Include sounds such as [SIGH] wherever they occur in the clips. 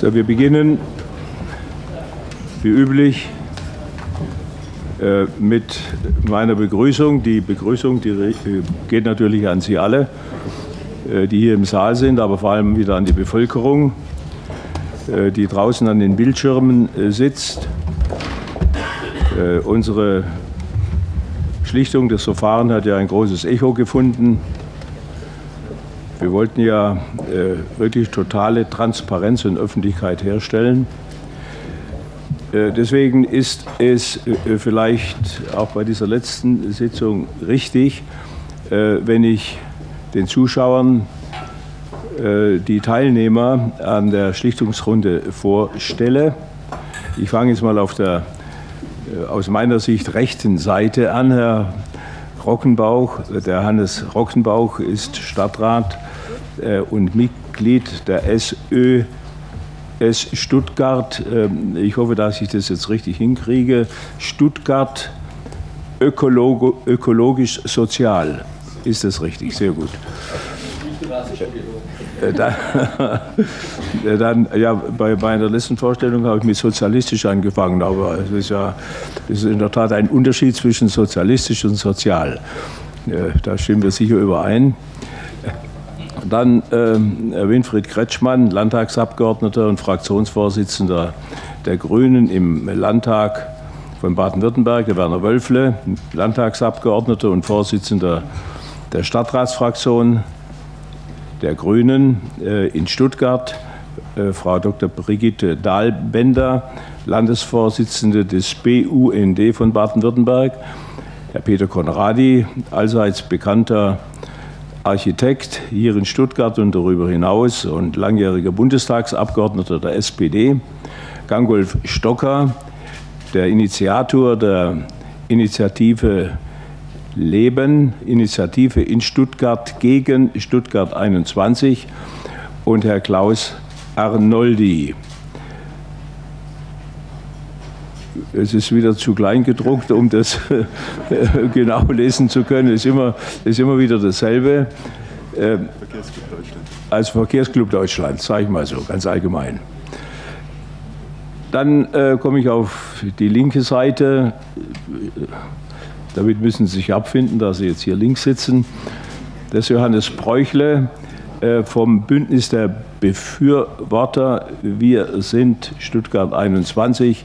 So, wir beginnen wie üblich äh, mit meiner Begrüßung. Die Begrüßung die geht natürlich an Sie alle, äh, die hier im Saal sind, aber vor allem wieder an die Bevölkerung, äh, die draußen an den Bildschirmen äh, sitzt. Äh, unsere Schlichtung des Verfahrens hat ja ein großes Echo gefunden. Wir wollten ja äh, wirklich totale Transparenz und Öffentlichkeit herstellen. Äh, deswegen ist es äh, vielleicht auch bei dieser letzten Sitzung richtig, äh, wenn ich den Zuschauern äh, die Teilnehmer an der Schlichtungsrunde vorstelle. Ich fange jetzt mal auf der äh, aus meiner Sicht rechten Seite an. Herr Rockenbauch, der Hannes Rockenbauch ist Stadtrat äh, und Mitglied der SÖ S Stuttgart. Ähm, ich hoffe, dass ich das jetzt richtig hinkriege. Stuttgart ökologisch sozial. Ist das richtig? Sehr gut. Äh, dann, [LAUGHS] dann, ja, bei meiner letzten Vorstellung habe ich mit sozialistisch angefangen, aber es ist ja es ist in der Tat ein Unterschied zwischen sozialistisch und sozial. Da stimmen wir sicher überein. Dann äh, Winfried Kretschmann, Landtagsabgeordneter und Fraktionsvorsitzender der Grünen im Landtag von Baden-Württemberg, der Werner Wölfle, Landtagsabgeordneter und Vorsitzender der Stadtratsfraktion der Grünen äh, in Stuttgart, äh, Frau Dr. Brigitte Dahlbender, Landesvorsitzende des BUND von Baden-Württemberg, Herr Peter Konradi, allseits bekannter Architekt hier in Stuttgart und darüber hinaus und langjähriger Bundestagsabgeordneter der SPD, Gangolf Stocker, der Initiator der Initiative Leben, Initiative in Stuttgart gegen Stuttgart 21 und Herr Klaus Arnoldi. Es ist wieder zu klein gedruckt, um das genau lesen zu können. Es ist immer, ist immer wieder dasselbe. Ähm, Verkehrsclub Deutschland. Als Verkehrsclub Deutschland, sage ich mal so, ganz allgemein. Dann äh, komme ich auf die linke Seite. Damit müssen Sie sich abfinden, dass Sie jetzt hier links sitzen. Das ist Johannes Bräuchle äh, vom Bündnis der Befürworter. Wir sind Stuttgart 21,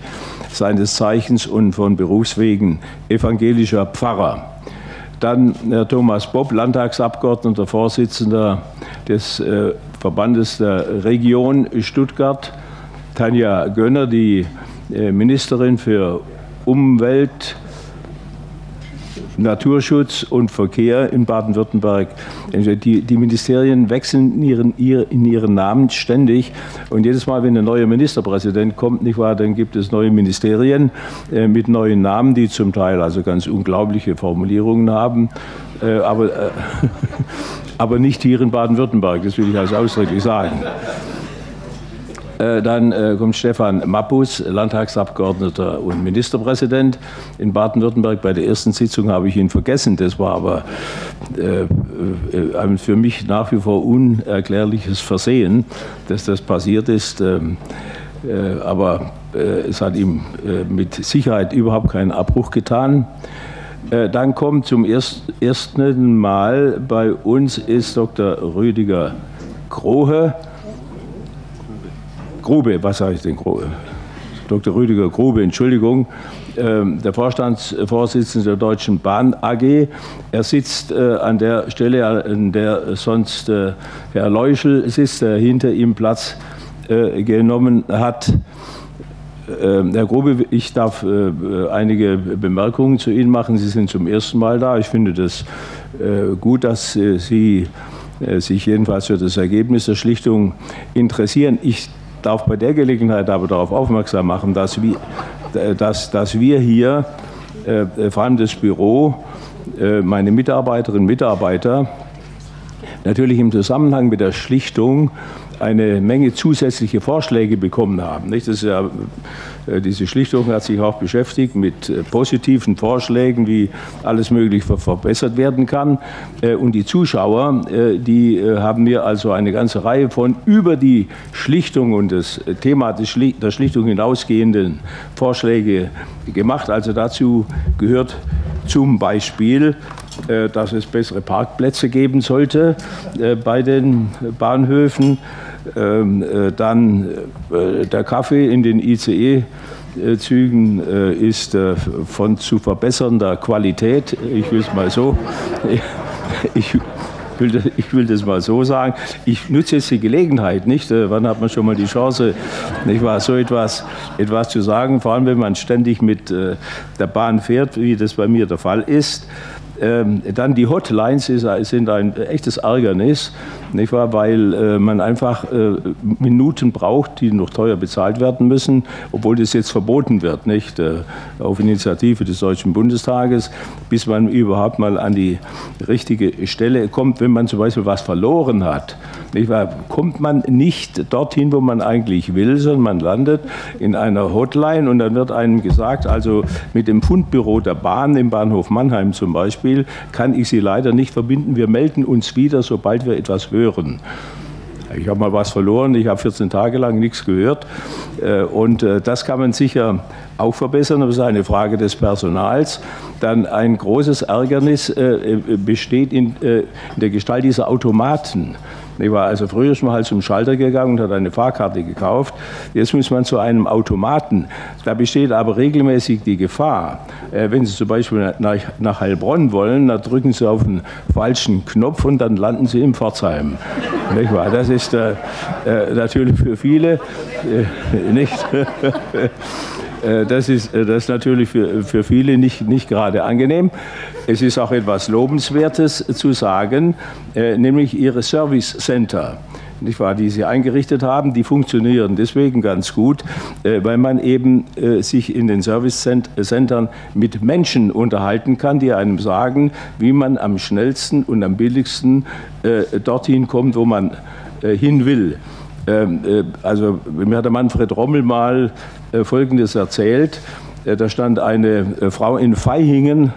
seines Zeichens und von Berufswegen evangelischer Pfarrer. Dann Herr Thomas Bob, Landtagsabgeordneter, Vorsitzender des äh, Verbandes der Region Stuttgart. Tanja Gönner, die äh, Ministerin für Umwelt, Naturschutz und Verkehr in Baden-Württemberg. Die, die, Ministerien wechseln in ihren, in ihren, Namen ständig. Und jedes Mal, wenn ein neuer Ministerpräsident kommt, nicht wahr, dann gibt es neue Ministerien äh, mit neuen Namen, die zum Teil also ganz unglaubliche Formulierungen haben. Äh, aber, äh, [LAUGHS] aber nicht hier in Baden-Württemberg, das will ich also ausdrücklich sagen. Äh, dann äh, kommt Stefan Mappus, Landtagsabgeordneter und Ministerpräsident in Baden-Württemberg. Bei der ersten Sitzung habe ich ihn vergessen. Das war aber äh, ein für mich nach wie vor unerklärliches Versehen, dass das passiert ist. Ähm, aber es hat ihm mit Sicherheit überhaupt keinen Abbruch getan. Dann kommt zum ersten Mal bei uns ist Dr. Rüdiger Grohe Grube, was sage ich denn? Dr. Rüdiger Grube, Entschuldigung, ähm, der Vorstandsvorsitzende der Deutschen Bahn AG. Er sitzt äh, an der Stelle, an der sonst äh, Herr Leuschel sitzt, der hinter ihm Platz äh, genommen hat. Ähm, Herr Grube, ich darf einige Bemerkungen zu Ihnen machen. Sie sind zum ersten Mal da. Ich finde das gut, dass Sie sich jedenfalls für das Ergebnis der Schlichtung interessieren. Ich darf bei der Gelegenheit aber darauf aufmerksam machen, dass wir, dass, dass wir hier, äh, vor allem das Büro, äh, meine Mitarbeiterinnen und Mitarbeiter, natürlich im Zusammenhang mit der Schlichtung eine Menge zusätzliche Vorschläge bekommen haben. Nicht? Das ist ja, äh, diese Schlichtung hat sich auch beschäftigt mit äh, positiven Vorschlägen, wie alles möglich verbessert werden kann. Äh, und die Zuschauer, die haben mir also eine ganze Reihe von über die Schlichtung und das Thema der Schlichtung hinausgehenden Vorschläge gemacht. Also dazu gehört zum Beispiel, dass es bessere Parkplätze geben sollte bei den Bahnhöfen dann äh, der Kaffee in den ICE-Zügen äh, ist von zu verbessernder Qualität. Ich will es mal so. [LAUGHS] Ich, ich will das mal so sagen. Ich nutze jetzt die Gelegenheit, nicht? Wann hat man schon mal die Chance, nicht wahr, so etwas, etwas zu sagen, vor allem wenn man ständig mit der Bahn fährt, wie das bei mir der Fall ist. Ähm, dann die Hotlines sind ein echtes Ärgernis, nicht wahr? weil äh, man einfach äh, Minuten braucht, die noch teuer bezahlt werden müssen, obwohl das jetzt verboten wird, nicht? Äh, auf Initiative des Deutschen Bundestages, bis man überhaupt mal an die richtige Stelle kommt, wenn man zum Beispiel was verloren hat. Nicht wahr? Kommt man nicht dorthin, wo man eigentlich will, sondern man landet in einer Hotline und dann wird einem gesagt, also mit dem Fundbüro der Bahn im Bahnhof Mannheim zum Beispiel, Beispiel kann ich Sie leider nicht verbinden. Wir melden uns wieder, sobald wir etwas hören. Ich habe mal was verloren, ich habe 14 Tage lang nichts gehört. Äh, und äh, das kann man sicher auch verbessern, aber es ist eine Frage des Personals. Dann ein großes Ärgernis äh, besteht in der Gestalt dieser Automaten. Ich war also früher schon mal zum Schalter gegangen und hat eine Fahrkarte gekauft. Jetzt muss man zu einem Automaten. Da besteht aber regelmäßig die Gefahr, äh, wenn Sie zum Beispiel nach, nach Heilbronn wollen, da drücken Sie auf den falschen Knopf und dann landen Sie in Pforzheim. [LAUGHS] Nicht wahr? Das ist äh, äh natürlich für viele äh, [LAUGHS] nicht. [LAUGHS] Äh, das ist, äh, das ist natürlich für, für viele nicht, nicht gerade angenehm. Es ist auch etwas Lobenswertes zu sagen, äh, nämlich ihre Service Center nicht wahr, die sie eingerichtet haben, die funktionieren deswegen ganz gut, weil man eben sich in den Service-Centern mit Menschen unterhalten kann, die einem sagen, wie man am schnellsten und am billigsten dorthin kommt, wo man hin will. Ähm, äh, also mir hat der Manfred Rommel mal äh, Folgendes erzählt. Äh, da stand eine Frau in Feihingen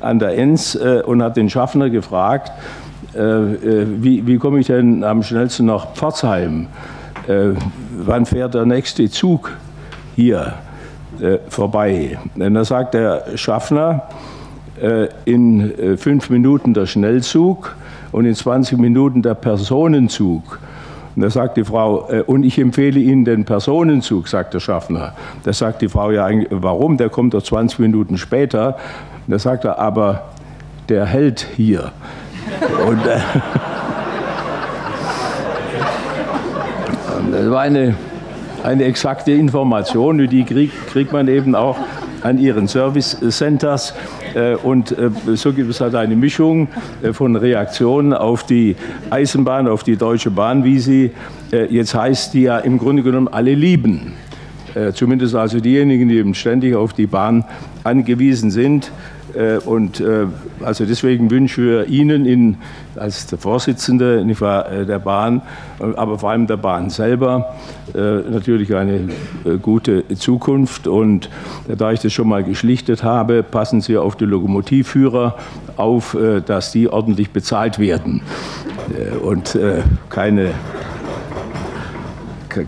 an der Enz und hat den Schaffner gefragt, wie, wie komme ich denn am schnellsten nach Pforzheim? Wann fährt der nächste Zug hier vorbei? Und da sagt der Schaffner, in fünf Minuten der Schnellzug und in 20 Minuten der Personenzug. Und da sagt die Frau, äh, und ich empfehle Ihnen den Personenzug, sagt der Schaffner. Da sagt die Frau ja, warum? Der kommt doch 20 Minuten später. Da sagt er, aber der hält hier. Und, äh, [LAUGHS] das war eine, eine exakte Information, die kriegt, kriegt man eben auch an ihren Service Centers. Äh, und äh, so gibt es halt eine Mischung äh, von Reaktionen auf die Eisenbahn, auf die Deutsche Bahn, wie sie jetzt heißt, die ja im Grunde genommen alle lieben. Zumindest also diejenigen, die eben ständig auf die Bahn angewiesen sind. Und also deswegen wünschen wir Ihnen in, als der Vorsitzende der Bahn, aber vor allem der Bahn selber, natürlich eine gute Zukunft. Und da ich das schon mal geschlichtet habe, passen Sie auf die Lokomotivführer auf, dass die ordentlich bezahlt werden und keine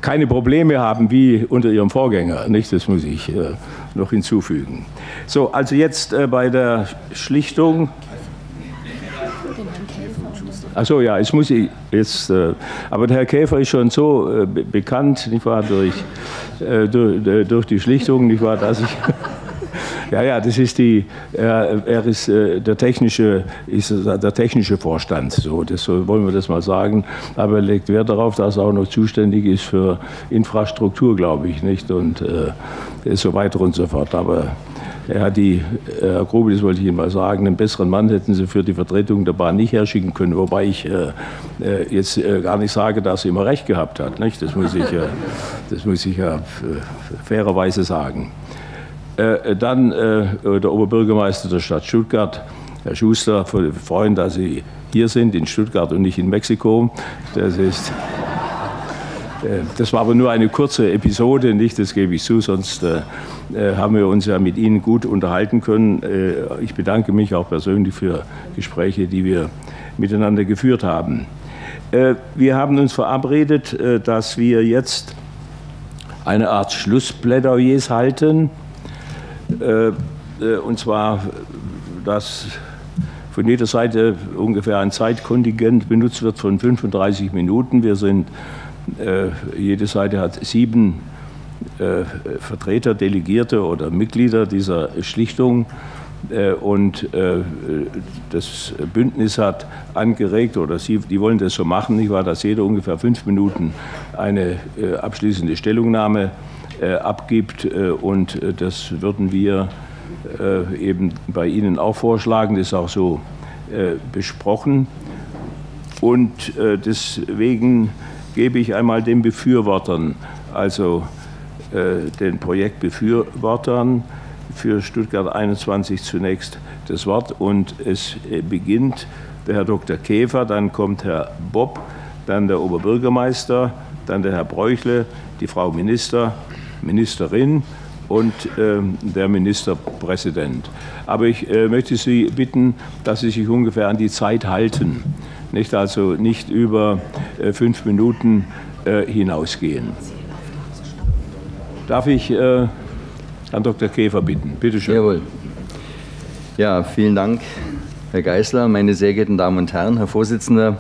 keine Probleme haben wie unter ihrem Vorgänger. Nicht? Das muss ich äh, noch hinzufügen. So, also jetzt äh, bei der Schlichtung. Achso, ja, ich muss jetzt, äh, aber der Herr Käfer ist schon so äh, bekannt, nicht wahr, durch, äh, durch, durch, die Schlichtung, nicht wahr, dass ich. [LAUGHS] Ja, ja, das ist die, er, er ist, äh, der, technische, ist der technische Vorstand, so, das so wollen wir das mal sagen. Aber er legt Wert darauf, dass er auch noch zuständig ist für Infrastruktur, glaube ich, nicht? Und äh, so weiter und so fort. Aber er hat die, Herr Grube, das wollte ich Ihnen mal sagen, einen besseren Mann hätten Sie für die Vertretung der Bahn nicht herschicken können, wobei ich äh, äh jetzt äh, gar nicht sage, dass er immer recht gehabt hat. Nicht? Das, muss ich, äh, [LAUGHS] das muss ich ja fairerweise sagen. Äh, dann äh, der Oberbürgermeister der Stadt Stuttgart, Herr Schuster, freuen, dass Sie hier sind in Stuttgart und nicht in Mexiko. Das ist Äh, das war aber nur eine kurze Episode, nicht, das gebe ich zu, sonst äh, äh, haben wir uns ja mit Ihnen gut unterhalten können. Äh, ich bedanke mich auch persönlich für Gespräche, die wir miteinander geführt haben. Äh, wir haben uns verabredet, äh, dass wir jetzt eine Art Schlussplädoyers halten. Und zwar, dass von jeder Seite ungefähr ein Zeitkontingent benutzt wird von 35 Minuten. Wir sind äh, jede Seite hat sieben äh, Vertreter, Delegierte oder Mitglieder dieser Schlichtung. Äh, und das Bündnis hat angeregt, oder sie, die wollen das so machen, nicht wahr, dass jeder ungefähr fünf Minuten eine abschließende Stellungnahme abgibt. Und das würden wir eben bei Ihnen auch vorschlagen. Das ist auch so besprochen. Und deswegen gebe ich einmal den Befürwortern, also äh, den Projektbefürwortern für Stuttgart 21 zunächst das Wort und es äh, beginnt der Herr Dr. Käfer, dann kommt Herr Bob, dann der Oberbürgermeister, dann der Herr Bräuchle, die Frau Minister, Ministerin und äh, der Ministerpräsident. Aber ich äh, möchte Sie bitten, dass Sie sich ungefähr an die Zeit halten nicht also nicht über äh, fünf Minuten äh, hinausgehen. Darf ich äh, Herrn Dr. Käfer bitten? Bitte schön. Jawohl. Ja, vielen Dank, Herr Geisler, meine sehr geehrten Damen und Herren, Herr Vorsitzender.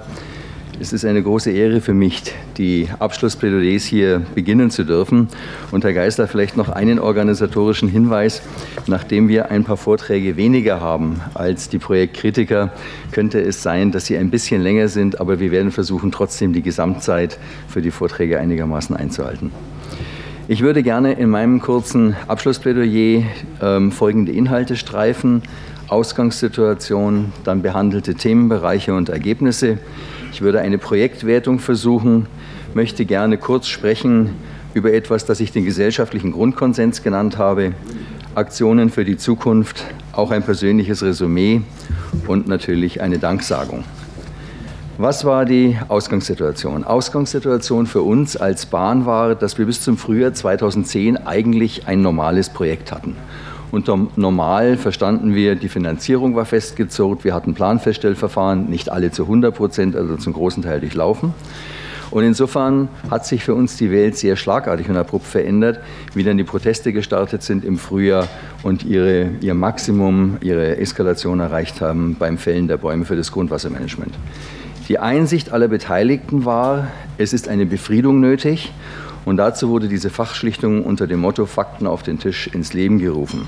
Es ist eine große Ehre für mich, die Abschlussplädoyers hier beginnen zu dürfen. Und Herr Geisler, vielleicht noch einen organisatorischen Hinweis. Nachdem wir ein paar Vorträge weniger haben als die Projektkritiker, könnte es sein, dass sie ein bisschen länger sind, aber wir werden versuchen, trotzdem die Gesamtzeit für die Vorträge einigermaßen einzuhalten. Ich würde gerne in meinem kurzen Abschlussplädoyer ähm, folgende Inhalte streifen. Ausgangssituation, dann behandelte Themenbereiche und Ergebnisse, ich würde eine Projektwertung versuchen, möchte gerne kurz sprechen über etwas, das ich den gesellschaftlichen Grundkonsens genannt habe, Aktionen für die Zukunft, auch ein persönliches Resümee und natürlich eine Danksagung. Was war die Ausgangssituation? Ausgangssituation für uns als Bahn war, dass wir bis zum Frühjahr 2010 eigentlich ein normales Projekt hatten. Unter normal verstanden wir, die Finanzierung war festgezurrt, wir hatten Planfeststellverfahren, nicht alle zu 100 Prozent, also zum großen Teil durchlaufen. Und insofern hat sich für uns die Welt sehr schlagartig und abrupt verändert, wie dann die Proteste gestartet sind im Frühjahr und ihre, ihr Maximum, ihre Eskalation erreicht haben beim Fällen der Bäume für das Grundwassermanagement. Die Einsicht aller Beteiligten war, es ist eine Befriedung nötig und dazu wurde diese Fachschlichtung unter dem Motto Fakten auf den Tisch ins Leben gerufen.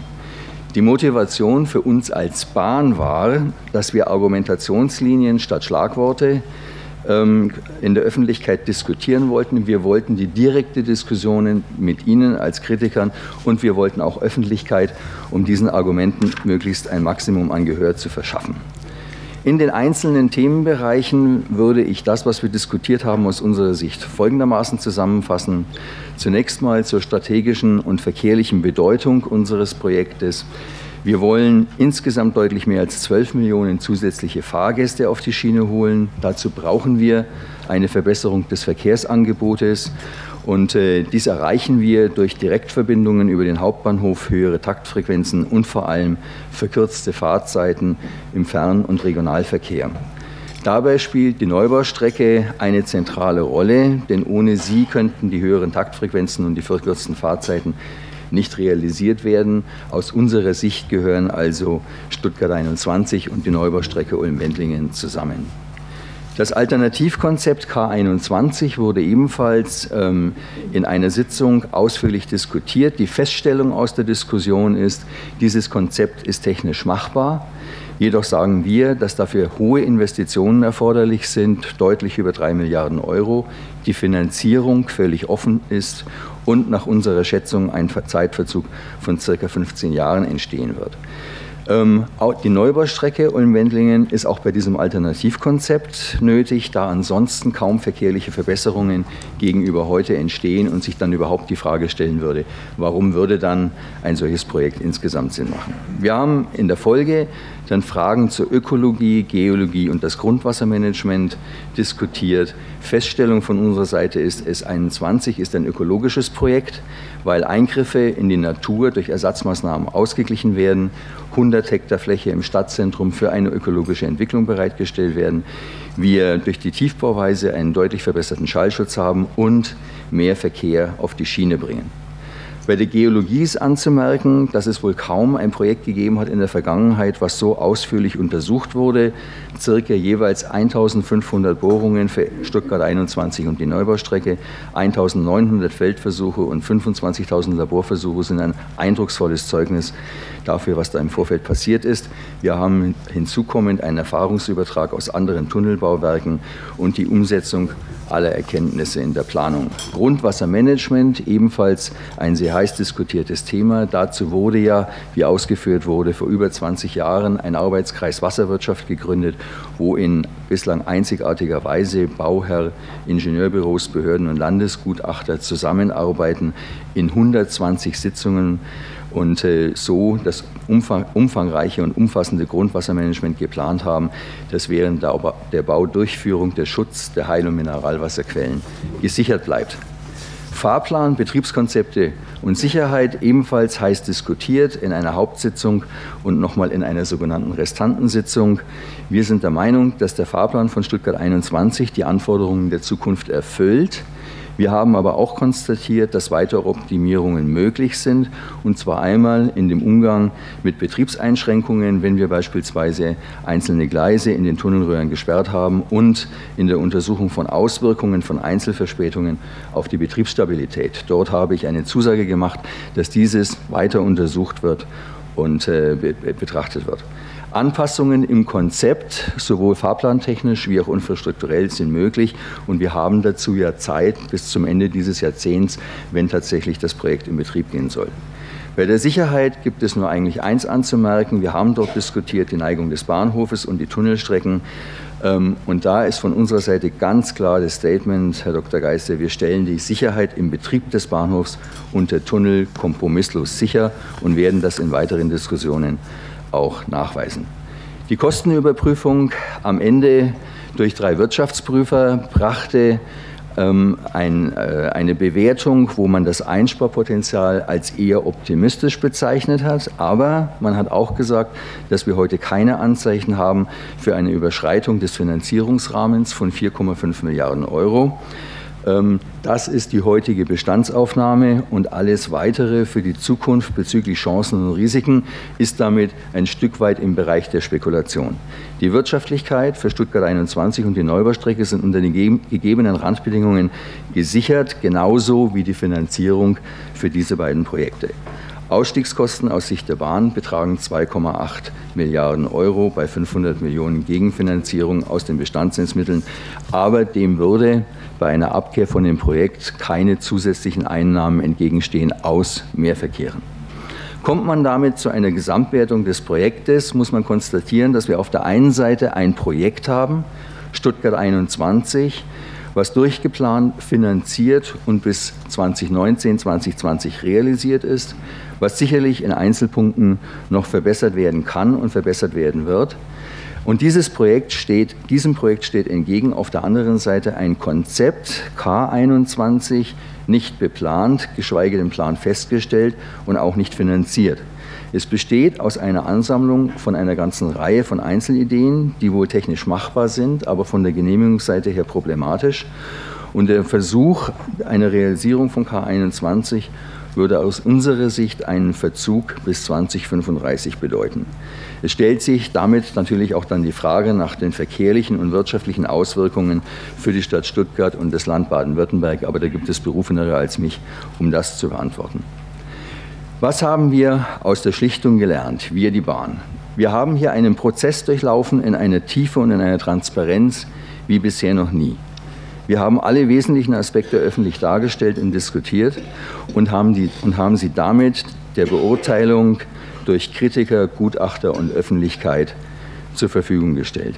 Die Motivation für uns als Bahn war, dass wir Argumentationslinien statt Schlagworte ähm, in der Öffentlichkeit diskutieren wollten. Wir wollten die direkte Diskussion mit Ihnen als Kritikern und wir wollten auch Öffentlichkeit, um diesen Argumenten möglichst ein Maximum an Gehör zu verschaffen. In den einzelnen Themenbereichen würde ich das, was wir diskutiert haben, aus unserer Sicht folgendermaßen zusammenfassen. Zunächst mal zur strategischen und verkehrlichen Bedeutung unseres Projektes. Wir wollen insgesamt deutlich mehr als 12 Millionen zusätzliche Fahrgäste auf die Schiene holen. Dazu brauchen wir eine Verbesserung des Verkehrsangebotes. Und äh, dies erreichen wir durch Direktverbindungen über den Hauptbahnhof, höhere Taktfrequenzen und vor allem verkürzte Fahrzeiten im Fern- und Regionalverkehr. Dabei spielt die Neubaustrecke eine zentrale Rolle, denn ohne sie könnten die höheren Taktfrequenzen und die verkürzten Fahrzeiten nicht realisiert werden. Aus unserer Sicht gehören also Stuttgart 21 und die Neubaustrecke Ulm-Wendlingen zusammen. Das Alternativkonzept K21 wurde ebenfalls ähm, in einer Sitzung ausführlich diskutiert. Die Feststellung aus der Diskussion ist, dieses Konzept ist technisch machbar. Jedoch sagen wir, dass dafür hohe Investitionen erforderlich sind, deutlich über drei Milliarden Euro, die Finanzierung völlig offen ist und nach unserer Schätzung ein Zeitverzug von circa 15 Jahren entstehen wird. Ähm, die Neubaustrecke Ulm-Wendlingen ist auch bei diesem Alternativkonzept nötig, da ansonsten kaum verkehrliche Verbesserungen gegenüber heute entstehen und sich dann überhaupt die Frage stellen würde, warum würde dann ein solches Projekt insgesamt Sinn machen. Wir haben in der Folge dann Fragen zur Ökologie, Geologie und das Grundwassermanagement diskutiert. Feststellung von unserer Seite ist, S21 ist ein ökologisches Projekt, weil Eingriffe in die Natur durch Ersatzmaßnahmen ausgeglichen werden 100 Hektar Fläche im Stadtzentrum für eine ökologische Entwicklung bereitgestellt werden. Wir durch die Tiefbauweise einen deutlich verbesserten Schallschutz haben und mehr Verkehr auf die Schiene bringen. Bei der Geologie ist anzumerken, dass es wohl kaum ein Projekt gegeben hat in der Vergangenheit, was so ausführlich untersucht wurde. Circa jeweils 1500 Bohrungen für Stuttgart 21 und die Neubaustrecke, 1900 Feldversuche und 25.000 Laborversuche sind ein eindrucksvolles Zeugnis dafür, was da im Vorfeld passiert ist. Wir haben hinzukommend einen Erfahrungsübertrag aus anderen Tunnelbauwerken und die Umsetzung aller Erkenntnisse in der Planung. Grundwassermanagement, ebenfalls ein sehr heiß diskutiertes Thema. Dazu wurde ja, wie ausgeführt wurde, vor über 20 Jahren ein Arbeitskreis Wasserwirtschaft gegründet, wo in bislang einzigartiger Weise Bauherr, Ingenieurbüros, Behörden und Landesgutachter zusammenarbeiten in 120 Sitzungen und äh, so das umfang, umfangreiche und umfassende Grundwassermanagement geplant haben, das während der, der Baudurchführung der Schutz der Heil- und Mineralwasserquellen gesichert bleibt. Fahrplan, Betriebskonzepte und Sicherheit ebenfalls heiß diskutiert in einer Hauptsitzung und nochmal in einer sogenannten Restantensitzung. Wir sind der Meinung, dass der Fahrplan von Stuttgart 21 die Anforderungen der Zukunft erfüllt. Wir haben aber auch konstatiert, dass weitere Optimierungen möglich sind, und zwar einmal in dem Umgang mit Betriebseinschränkungen, wenn wir beispielsweise einzelne Gleise in den Tunnelröhren gesperrt haben und in der Untersuchung von Auswirkungen von Einzelverspätungen auf die Betriebsstabilität. Dort habe ich eine Zusage gemacht, dass dieses weiter untersucht wird und äh, betrachtet wird. Anpassungen im Konzept, sowohl fahrplantechnisch wie auch infrastrukturell, sind möglich. Und wir haben dazu ja Zeit bis zum Ende dieses Jahrzehnts, wenn tatsächlich das Projekt in Betrieb gehen soll. Bei der Sicherheit gibt es nur eigentlich eins anzumerken. Wir haben dort diskutiert die Neigung des Bahnhofes und die Tunnelstrecken. Ähm, und da ist von unserer Seite ganz klar das Statement, Herr Dr. Geister, wir stellen die Sicherheit im Betrieb des Bahnhofs und der Tunnel kompromisslos sicher und werden das in weiteren Diskussionen auch nachweisen. Die Kostenüberprüfung am Ende durch drei Wirtschaftsprüfer brachte ähm, ein, äh, eine Bewertung, wo man das Einsparpotenzial als eher optimistisch bezeichnet hat. Aber man hat auch gesagt, dass wir heute keine Anzeichen haben für eine Überschreitung des Finanzierungsrahmens von 4,5 Milliarden Euro. Ähm, das ist die heutige Bestandsaufnahme und alles Weitere für die Zukunft bezüglich Chancen und Risiken ist damit ein Stück weit im Bereich der Spekulation. Die Wirtschaftlichkeit für Stuttgart 21 und die Neubaustrecke sind unter den gegebenen Randbedingungen gesichert, genauso wie die Finanzierung für diese beiden Projekte. Ausstiegskosten aus Sicht der Bahn betragen 2,8 Milliarden Euro bei 500 Millionen Gegenfinanzierung aus den Bestandszinsmitteln. Aber dem würde bei einer Abkehr von dem Projekt keine zusätzlichen Einnahmen entgegenstehen aus Mehrverkehren. Kommt man damit zu einer Gesamtwertung des Projektes, muss man konstatieren, dass wir auf der einen Seite ein Projekt haben, Stuttgart 21, was durchgeplant, finanziert und bis 2019, 2020 realisiert ist, was sicherlich in Einzelpunkten noch verbessert werden kann und verbessert werden wird. Und dieses Projekt steht, diesem Projekt steht entgegen auf der anderen Seite ein Konzept K21, nicht beplant, geschweige denn Plan festgestellt und auch nicht finanziert. Es besteht aus einer Ansammlung von einer ganzen Reihe von Einzelideen, die wohl technisch machbar sind, aber von der Genehmigungsseite her problematisch. Und der Versuch einer Realisierung von K21 würde aus unserer Sicht einen Verzug bis 2035 bedeuten. Es stellt sich damit natürlich auch dann die Frage nach den verkehrlichen und wirtschaftlichen Auswirkungen für die Stadt Stuttgart und das Land Baden-Württemberg, aber da gibt es Berufenere als mich, um das zu beantworten. Was haben wir aus der Schlichtung gelernt, wir die Bahn? Wir haben hier einen Prozess durchlaufen in einer Tiefe und in einer Transparenz wie bisher noch nie. Wir haben alle wesentlichen Aspekte öffentlich dargestellt und diskutiert und haben, die, und haben sie damit der Beurteilung durch Kritiker, Gutachter und Öffentlichkeit zur Verfügung gestellt.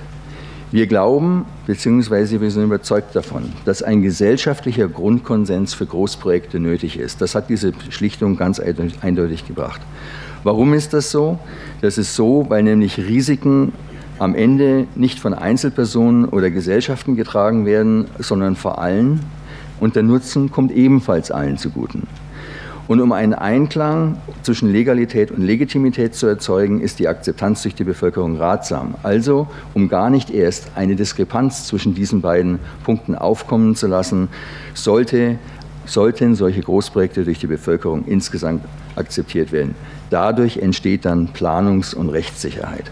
Wir glauben, beziehungsweise wir sind überzeugt davon, dass ein gesellschaftlicher Grundkonsens für Großprojekte nötig ist. Das hat diese Schlichtung ganz eindeutig gebracht. Warum ist das so? Das ist so, weil nämlich Risiken am Ende nicht von Einzelpersonen oder Gesellschaften getragen werden, sondern vor allen. Und der Nutzen kommt ebenfalls allen zuguten. Und um einen Einklang zwischen Legalität und Legitimität zu erzeugen, ist die Akzeptanz durch die Bevölkerung ratsam. Also, um gar nicht erst eine Diskrepanz zwischen diesen beiden Punkten aufkommen zu lassen, sollte, sollten solche Großprojekte durch die Bevölkerung insgesamt akzeptiert werden. Dadurch entsteht dann Planungs- und Rechtssicherheit.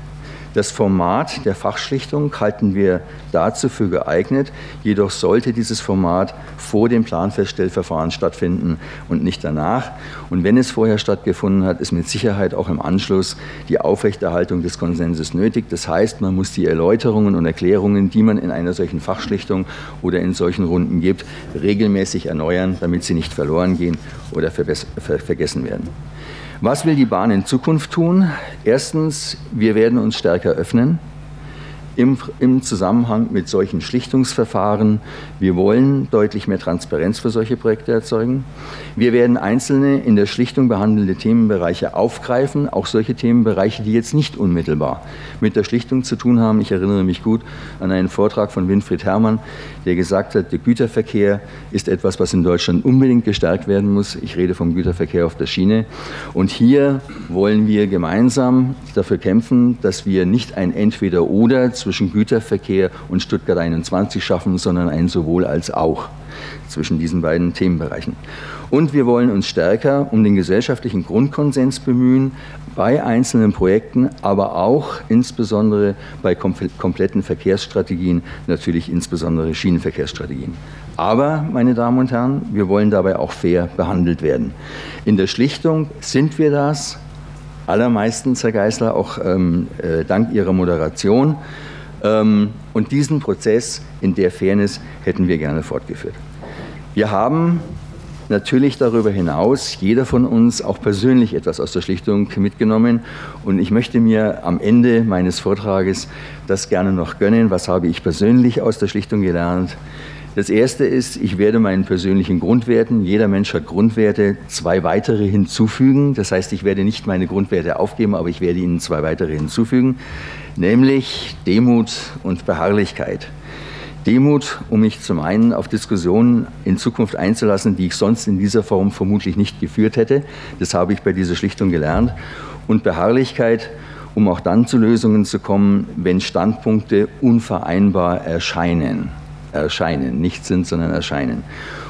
Das Format der Fachschlichtung halten wir dazu für geeignet, jedoch sollte dieses Format vor dem Planfeststellverfahren stattfinden und nicht danach. Und wenn es vorher stattgefunden hat, ist mit Sicherheit auch im Anschluss die Aufrechterhaltung des Konsenses nötig. Das heißt, man muss die Erläuterungen und Erklärungen, die man in einer solchen Fachschlichtung oder in solchen Runden gibt, regelmäßig erneuern, damit sie nicht verloren gehen oder vergessen werden. Was will die Bahn in Zukunft tun? Erstens, wir werden uns stärker öffnen im, im Zusammenhang mit solchen Schlichtungsverfahren. Wir wollen deutlich mehr Transparenz für solche Projekte erzeugen. Wir werden einzelne in der Schlichtung behandelte Themenbereiche aufgreifen, auch solche Themenbereiche, die jetzt nicht unmittelbar mit der Schlichtung zu tun haben. Ich erinnere mich gut an einen Vortrag von Winfried Herrmann, der gesagt hat, der Güterverkehr ist etwas, was in Deutschland unbedingt gestärkt werden muss. Ich rede vom Güterverkehr auf der Schiene. Und hier wollen wir gemeinsam dafür kämpfen, dass wir nicht ein Entweder-Oder zu zwischen Güterverkehr und Stuttgart 21 schaffen, sondern ein sowohl als auch zwischen diesen beiden Themenbereichen. Und wir wollen uns stärker um den gesellschaftlichen Grundkonsens bemühen, bei einzelnen Projekten, aber auch insbesondere bei kompletten Verkehrsstrategien, natürlich insbesondere Schienenverkehrsstrategien. Aber, meine Damen und Herren, wir wollen dabei auch fair behandelt werden. In der Schlichtung sind wir das, allermeistens, Herr Geisler, auch ähm, äh, dank Ihrer Moderation. Ähm, und diesen Prozess in der Fairness hätten wir gerne fortgeführt. Wir haben natürlich darüber hinaus jeder von uns auch persönlich etwas aus der Schlichtung mitgenommen. Und ich möchte mir am Ende meines Vortrages das gerne noch gönnen. Was habe ich persönlich aus der Schlichtung gelernt? Das erste ist, ich werde meinen persönlichen Grundwerten, jeder Mensch hat Grundwerte, zwei weitere hinzufügen. Das heißt, ich werde nicht meine Grundwerte aufgeben, aber ich werde ihnen zwei weitere hinzufügen nämlich Demut und Beharrlichkeit. Demut, um mich zum einen auf Diskussionen in Zukunft einzulassen, die ich sonst in dieser Form vermutlich nicht geführt hätte. Das habe ich bei dieser Schlichtung gelernt. Und Beharrlichkeit, um auch dann zu Lösungen zu kommen, wenn Standpunkte unvereinbar erscheinen. Erscheinen, nicht sind, sondern erscheinen.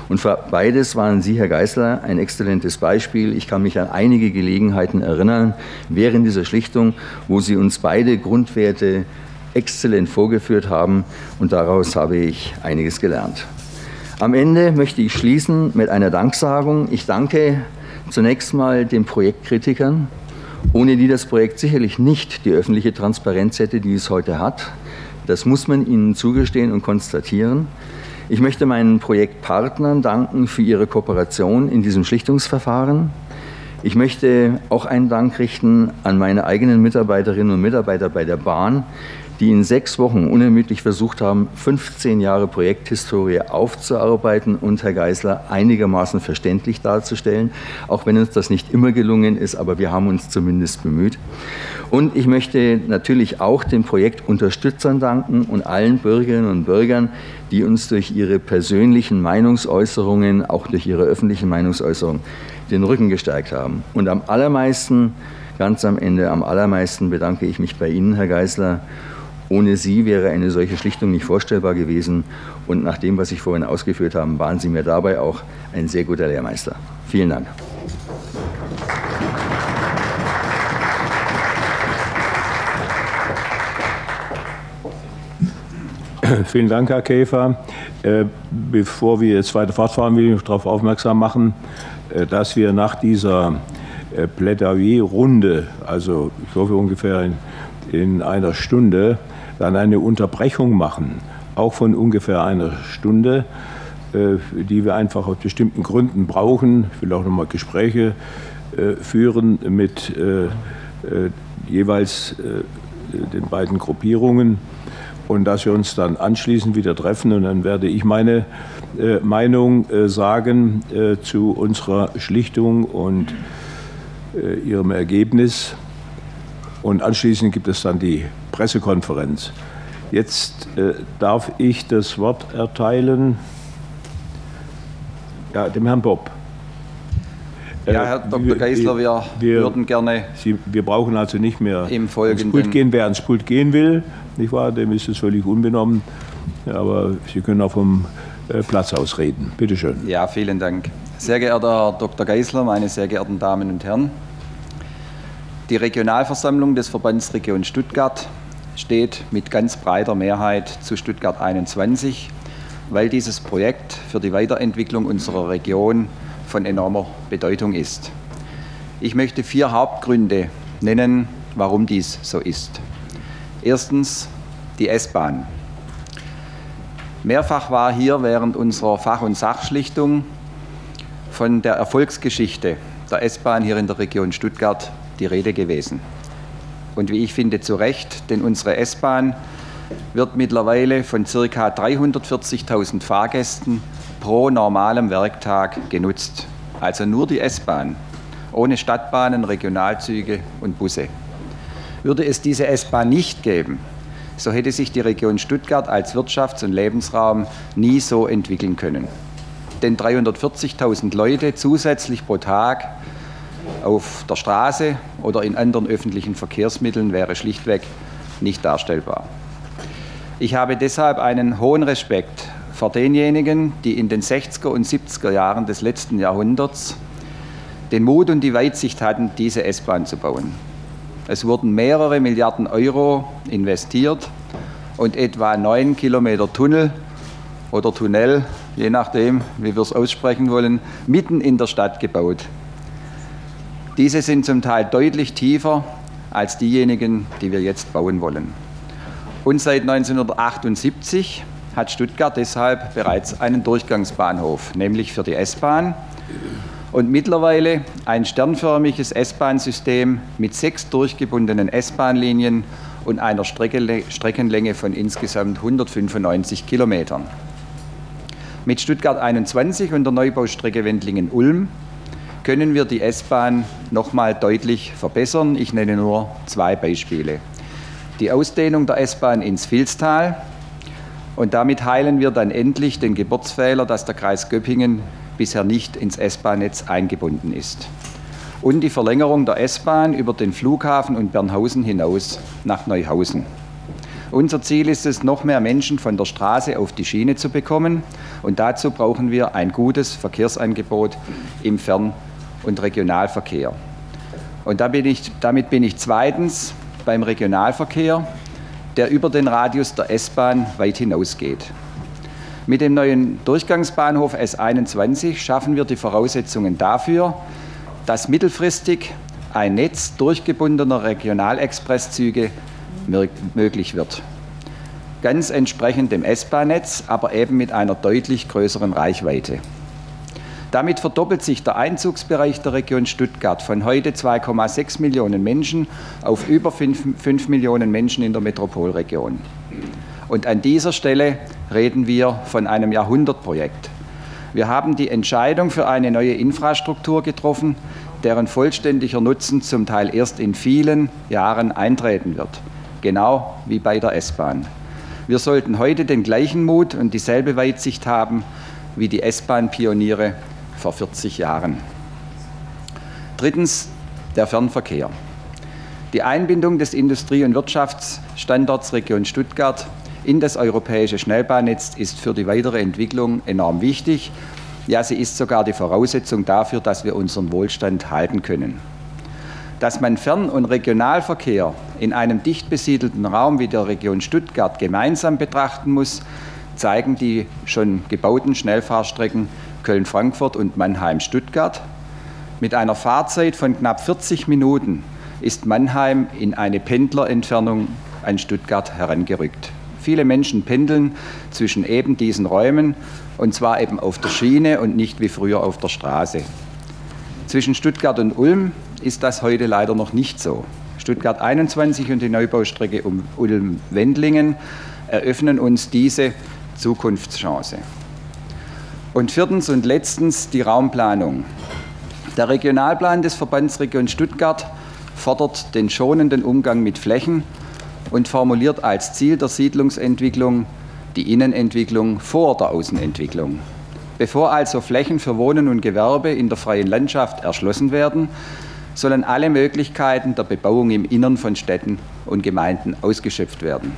Und für beides waren Sie, Herr Geisler, ein exzellentes Beispiel. Ich kann mich an einige Gelegenheiten erinnern während dieser Schlichtung, wo Sie uns beide Grundwerte exzellent vorgeführt haben und daraus habe ich einiges gelernt. Am Ende möchte ich schließen mit einer Danksagung. Ich danke zunächst mal den Projektkritikern, ohne die das Projekt sicherlich nicht die öffentliche Transparenz hätte, die es heute hat. Das muss man ihnen zugestehen und konstatieren. Ich möchte meinen Projektpartnern danken für ihre Kooperation in diesem Schlichtungsverfahren. Ich möchte auch einen Dank richten an meine eigenen Mitarbeiterinnen und Mitarbeiter bei der Bahn, die in sechs Wochen unermüdlich versucht haben, 15 Jahre Projekthistorie aufzuarbeiten und, Herr Geisler, einigermaßen verständlich darzustellen, auch wenn uns das nicht immer gelungen ist, aber wir haben uns zumindest bemüht. Und ich möchte natürlich auch den Projektunterstützern danken und allen Bürgerinnen und Bürgern, die uns durch ihre persönlichen Meinungsäußerungen, auch durch ihre öffentlichen Meinungsäußerungen, den Rücken gestärkt haben. Und am allermeisten, ganz am Ende, am allermeisten bedanke ich mich bei Ihnen, Herr Geisler. Ohne Sie wäre eine solche Schlichtung nicht vorstellbar gewesen. Und nach dem, was ich vorhin ausgeführt habe, waren Sie mir dabei auch ein sehr guter Lehrmeister. Vielen Dank. [CLEARS THROAT] Vielen Dank, Herr Käfer. Äh, bevor wir jetzt weiter fortfahren, will ich darauf aufmerksam machen, äh, dass wir nach dieser äh, Plädoyer-Runde, also ich hoffe ungefähr in einer Stunde, dann eine Unterbrechung machen, auch von ungefähr einer Stunde, die wir einfach aus bestimmten Gründen brauchen. Ich will auch nochmal Gespräche führen mit äh, jeweils äh, den beiden Gruppierungen und dass wir uns dann anschließend wieder treffen und dann werde ich meine äh, Meinung äh, sagen äh, zu unserer Schlichtung und äh, ihrem Ergebnis. Und anschließend gibt es dann die Pressekonferenz. Jetzt äh, darf ich das Wort erteilen ja, dem Herrn Bob. Ja, Herr Dr. Äh, Geisler, wir, wir, würden gerne. Sie, wir brauchen also nicht mehr im ins Pult gehen. Wer ans Pult gehen will, nicht wahr, dem ist es völlig unbenommen. Aber Sie können auch vom äh, Platz aus reden. Bitte schön. Ja, vielen Dank. Sehr geehrter Herr Dr. Geisler, meine sehr geehrten Damen und Herren. Die Regionalversammlung des Verbands Region Stuttgart steht mit ganz breiter Mehrheit zu Stuttgart 21, weil dieses Projekt für die Weiterentwicklung unserer Region von enormer Bedeutung ist. Ich möchte vier Hauptgründe nennen, warum dies so ist. Erstens die S-Bahn. Mehrfach war hier während unserer Fach- und Sachschlichtung von der Erfolgsgeschichte der S-Bahn hier in der Region Stuttgart die Rede gewesen. Und wie ich finde, zu Recht, denn unsere S-Bahn wird mittlerweile von ca. 340.000 Fahrgästen pro normalem Werktag genutzt. Also nur die S-Bahn, ohne Stadtbahnen, Regionalzüge und Busse. Würde es diese S-Bahn nicht geben, so hätte sich die Region Stuttgart als Wirtschafts- und Lebensraum nie so entwickeln können. Denn 340.000 Leute zusätzlich pro Tag auf der Straße oder in anderen öffentlichen Verkehrsmitteln wäre schlichtweg nicht darstellbar. Ich habe deshalb einen hohen Respekt vor denjenigen, die in den 60er und 70er Jahren des letzten Jahrhunderts den Mut und die Weitsicht hatten, diese S-Bahn zu bauen. Es wurden mehrere Milliarden Euro investiert und etwa neun Kilometer Tunnel oder Tunnel, je nachdem, wie wir es aussprechen wollen, mitten in der Stadt gebaut. Diese sind zum Teil deutlich tiefer als diejenigen, die wir jetzt bauen wollen. Und seit 1978 hat Stuttgart deshalb bereits einen Durchgangsbahnhof, nämlich für die S-Bahn. Und mittlerweile ein sternförmiges S-Bahn-System mit sechs durchgebundenen S-Bahn-Linien und einer Streckenlänge von insgesamt 195 Kilometern. Mit Stuttgart 21 und der Neubaustrecke Wendlingen-Ulm können wir die S-Bahn nochmal deutlich verbessern. Ich nenne nur zwei Beispiele die Ausdehnung der S-Bahn ins Vilstal. Und damit heilen wir dann endlich den Geburtsfehler, dass der Kreis Göppingen bisher nicht ins S-Bahn-Netz eingebunden ist. Und die Verlängerung der S-Bahn über den Flughafen und Bernhausen hinaus nach Neuhausen. Unser Ziel ist es, noch mehr Menschen von der Straße auf die Schiene zu bekommen. Und dazu brauchen wir ein gutes Verkehrsangebot im Fern- und Regionalverkehr. Und damit bin ich zweitens beim Regionalverkehr, der über den Radius der S-Bahn weit hinausgeht. Mit dem neuen Durchgangsbahnhof S21 schaffen wir die Voraussetzungen dafür, dass mittelfristig ein Netz durchgebundener Regionalexpresszüge möglich wird. Ganz entsprechend dem S-Bahn-Netz, aber eben mit einer deutlich größeren Reichweite. Damit verdoppelt sich der Einzugsbereich der Region Stuttgart von heute 2,6 Millionen Menschen auf über 5, 5 Millionen Menschen in der Metropolregion. Und an dieser Stelle reden wir von einem Jahrhundertprojekt. Wir haben die Entscheidung für eine neue Infrastruktur getroffen, deren vollständiger Nutzen zum Teil erst in vielen Jahren eintreten wird, genau wie bei der S-Bahn. Wir sollten heute den gleichen Mut und dieselbe Weitsicht haben wie die S-Bahn-Pioniere vor 40 Jahren. Drittens der Fernverkehr. Die Einbindung des Industrie- und Wirtschaftsstandorts Region Stuttgart in das europäische Schnellbahnnetz ist für die weitere Entwicklung enorm wichtig. Ja, sie ist sogar die Voraussetzung dafür, dass wir unseren Wohlstand halten können. Dass man Fern- und Regionalverkehr in einem dicht besiedelten Raum wie der Region Stuttgart gemeinsam betrachten muss, zeigen die schon gebauten Schnellfahrstrecken Köln-Frankfurt und Mannheim-Stuttgart. Mit einer Fahrzeit von knapp 40 Minuten ist Mannheim in eine Pendlerentfernung an Stuttgart herangerückt. Viele Menschen pendeln zwischen eben diesen Räumen und zwar eben auf der Schiene und nicht wie früher auf der Straße. Zwischen Stuttgart und Ulm ist das heute leider noch nicht so. Stuttgart 21 und die Neubaustrecke um Ulm-Wendlingen eröffnen uns diese Zukunftschance. Und viertens und letztens die Raumplanung. Der Regionalplan des Verbandsregion Stuttgart fordert den schonenden Umgang mit Flächen und formuliert als Ziel der Siedlungsentwicklung die Innenentwicklung vor der Außenentwicklung. Bevor also Flächen für Wohnen und Gewerbe in der freien Landschaft erschlossen werden, sollen alle Möglichkeiten der Bebauung im Innern von Städten und Gemeinden ausgeschöpft werden.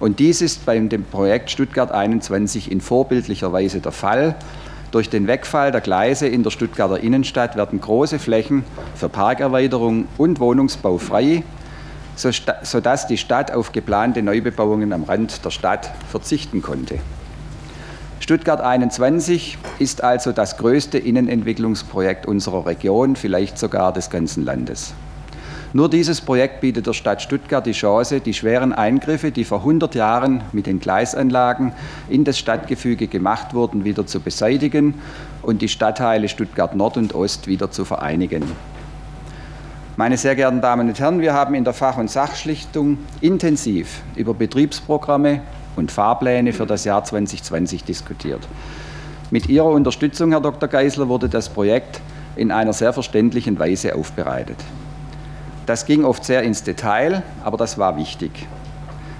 Und dies ist beim dem Projekt Stuttgart 21 in vorbildlicher Weise der Fall. Durch den Wegfall der Gleise in der Stuttgarter Innenstadt werden große Flächen für Parkerweiterung und Wohnungsbau frei, sodass die Stadt auf geplante Neubebauungen am Rand der Stadt verzichten konnte. Stuttgart 21 ist also das größte Innenentwicklungsprojekt unserer Region, vielleicht sogar des ganzen Landes. Nur dieses Projekt bietet der Stadt Stuttgart die Chance, die schweren Eingriffe, die vor 100 Jahren mit den Gleisanlagen in das Stadtgefüge gemacht wurden, wieder zu beseitigen und die Stadtteile Stuttgart Nord und Ost wieder zu vereinigen. Meine sehr geehrten Damen und Herren, wir haben in der Fach- und Sachschlichtung intensiv über Betriebsprogramme und Fahrpläne für das Jahr 2020 diskutiert. Mit Ihrer Unterstützung, Herr Dr. Geisler, wurde das Projekt in einer sehr verständlichen Weise aufbereitet. Das ging oft sehr ins Detail, aber das war wichtig.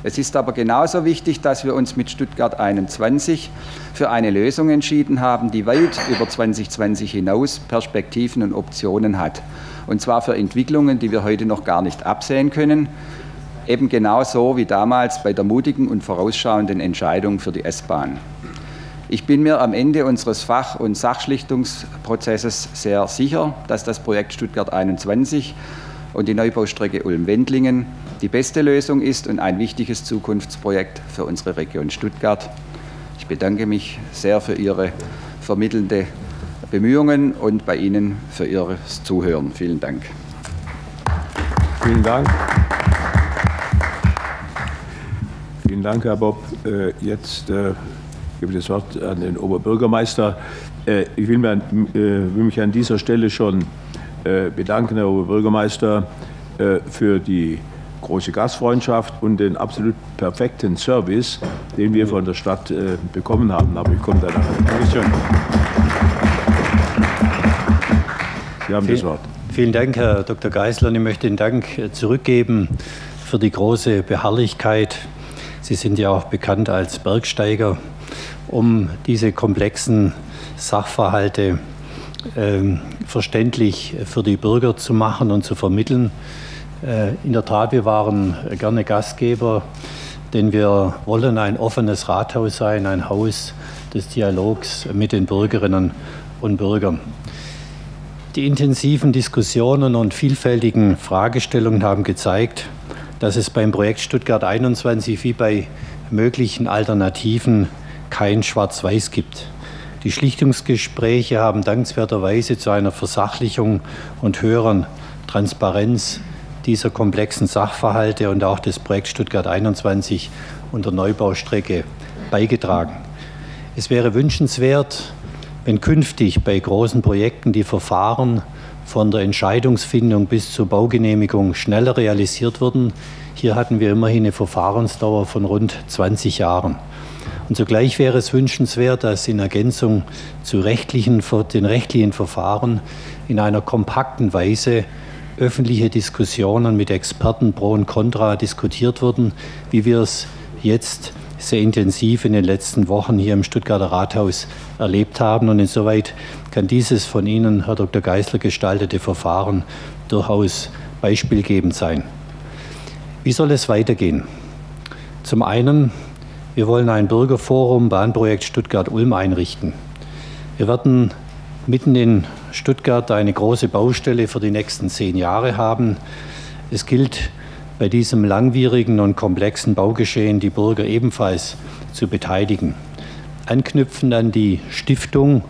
Es ist aber genauso wichtig, dass wir uns mit Stuttgart 21 für eine Lösung entschieden haben, die weit über 2020 hinaus Perspektiven und Optionen hat. Und zwar für Entwicklungen, die wir heute noch gar nicht absehen können. Eben genauso wie damals bei der mutigen und vorausschauenden Entscheidung für die S-Bahn. Ich bin mir am Ende unseres Fach- und Sachschlichtungsprozesses sehr sicher, dass das Projekt Stuttgart 21 und die Neubaustrecke Ulm-Wendlingen die beste Lösung ist und ein wichtiges Zukunftsprojekt für unsere Region Stuttgart. Ich bedanke mich sehr für Ihre vermittelnde Bemühungen und bei Ihnen für Ihr Zuhören. Vielen Dank. Vielen Dank. Vielen Dank, Herr Bob. Äh, jetzt äh, gebe ich das Wort an den Oberbürgermeister. Äh, ich will, mich an dieser Stelle schon bedanken, Herr Oberbürgermeister, äh, für die große Gastfreundschaft und den absolut perfekten Service, den wir von der Stadt äh, bekommen haben. Aber ich komme danach. Dankeschön. Sie haben das Wort. Vielen Dank, Herr Dr. Geisler. Und ich möchte den Dank zurückgeben für die große Beharrlichkeit. Sie sind ja auch bekannt als Bergsteiger, um diese komplexen Sachverhalte ähm, verständlich für die Bürger zu machen und zu vermitteln. Äh, in der Tat, wir waren gerne Gastgeber, denn wir wollen ein offenes Rathaus sein, ein Haus des Dialogs mit den Bürgerinnen und Bürgern. Die intensiven Diskussionen und vielfältigen Fragestellungen haben gezeigt, dass es beim Projekt Stuttgart 21 wie bei möglichen Alternativen kein Schwarz-Weiß gibt. Die Schlichtungsgespräche haben dankenswerterweise zu einer Versachlichung und höheren Transparenz dieser komplexen Sachverhalte und auch des Projekts Stuttgart 21 und der Neubaustrecke beigetragen. Es wäre wünschenswert, wenn künftig bei großen Projekten die Verfahren von der Entscheidungsfindung bis zur Baugenehmigung schneller realisiert würden. Hier hatten wir immerhin eine Verfahrensdauer von rund 20 Jahren. Und zugleich wäre es wünschenswert, dass in Ergänzung zu rechtlichen, den rechtlichen Verfahren in einer kompakten Weise öffentliche Diskussionen mit Experten pro und contra diskutiert wurden, wie wir es jetzt sehr intensiv in den letzten Wochen hier im Stuttgarter Rathaus erlebt haben. Und insoweit kann dieses von Ihnen, Herr Dr. Geisler, gestaltete Verfahren durchaus beispielgebend sein. Wie soll es weitergehen? Zum einen wir wollen ein Bürgerforum Bahnprojekt Stuttgart-Ulm einrichten. Wir werden mitten in Stuttgart eine große Baustelle für die nächsten zehn Jahre haben. Es gilt bei diesem langwierigen und komplexen Baugeschehen die Bürger ebenfalls zu beteiligen. Anknüpfend an die Stiftung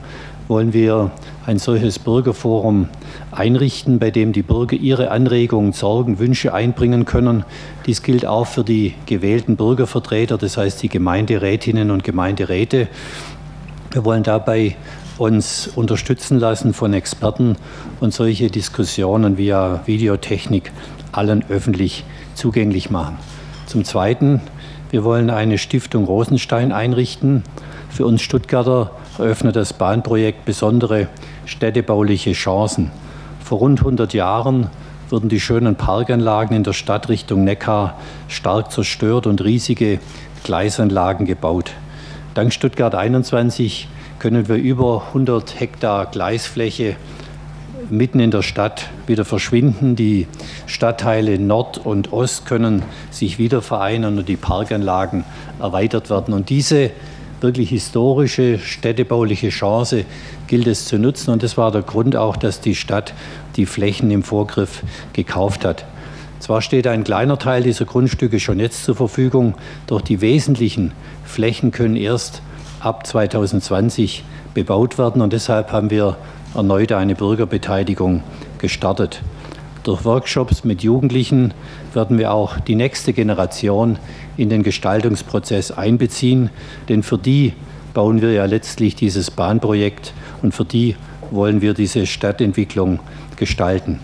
wollen wir ein solches Bürgerforum einrichten, bei dem die Bürger ihre Anregungen, Sorgen, Wünsche einbringen können. Dies gilt auch für die gewählten Bürgervertreter, das heißt die Gemeinderätinnen und Gemeinderäte. Wir wollen dabei uns unterstützen lassen von Experten und solche Diskussionen via Videotechnik allen öffentlich zugänglich machen. Zum Zweiten, wir wollen eine Stiftung Rosenstein einrichten. Für uns Stuttgarter eröffnet das Bahnprojekt besondere städtebauliche Chancen. Vor rund 100 Jahren wurden die schönen Parkanlagen in der Stadt Richtung Neckar stark zerstört und riesige Gleisanlagen gebaut. Dank Stuttgart 21 können wir über 100 Hektar Gleisfläche mitten in der Stadt wieder verschwinden. Die Stadtteile Nord und Ost können sich wieder vereinen und die Parkanlagen erweitert werden. Und diese wirklich historische städtebauliche Chance gilt es zu nutzen. Und das war der Grund auch, dass die Stadt die Flächen im Vorgriff gekauft hat. Zwar steht ein kleiner Teil dieser Grundstücke schon jetzt zur Verfügung, doch die wesentlichen Flächen können erst ab 2020 bebaut werden. Und deshalb haben wir erneut eine Bürgerbeteiligung gestartet. Durch Workshops mit Jugendlichen werden wir auch die nächste Generation in den Gestaltungsprozess einbeziehen, denn für die bauen wir ja letztlich dieses Bahnprojekt und für die wollen wir diese Stadtentwicklung gestalten.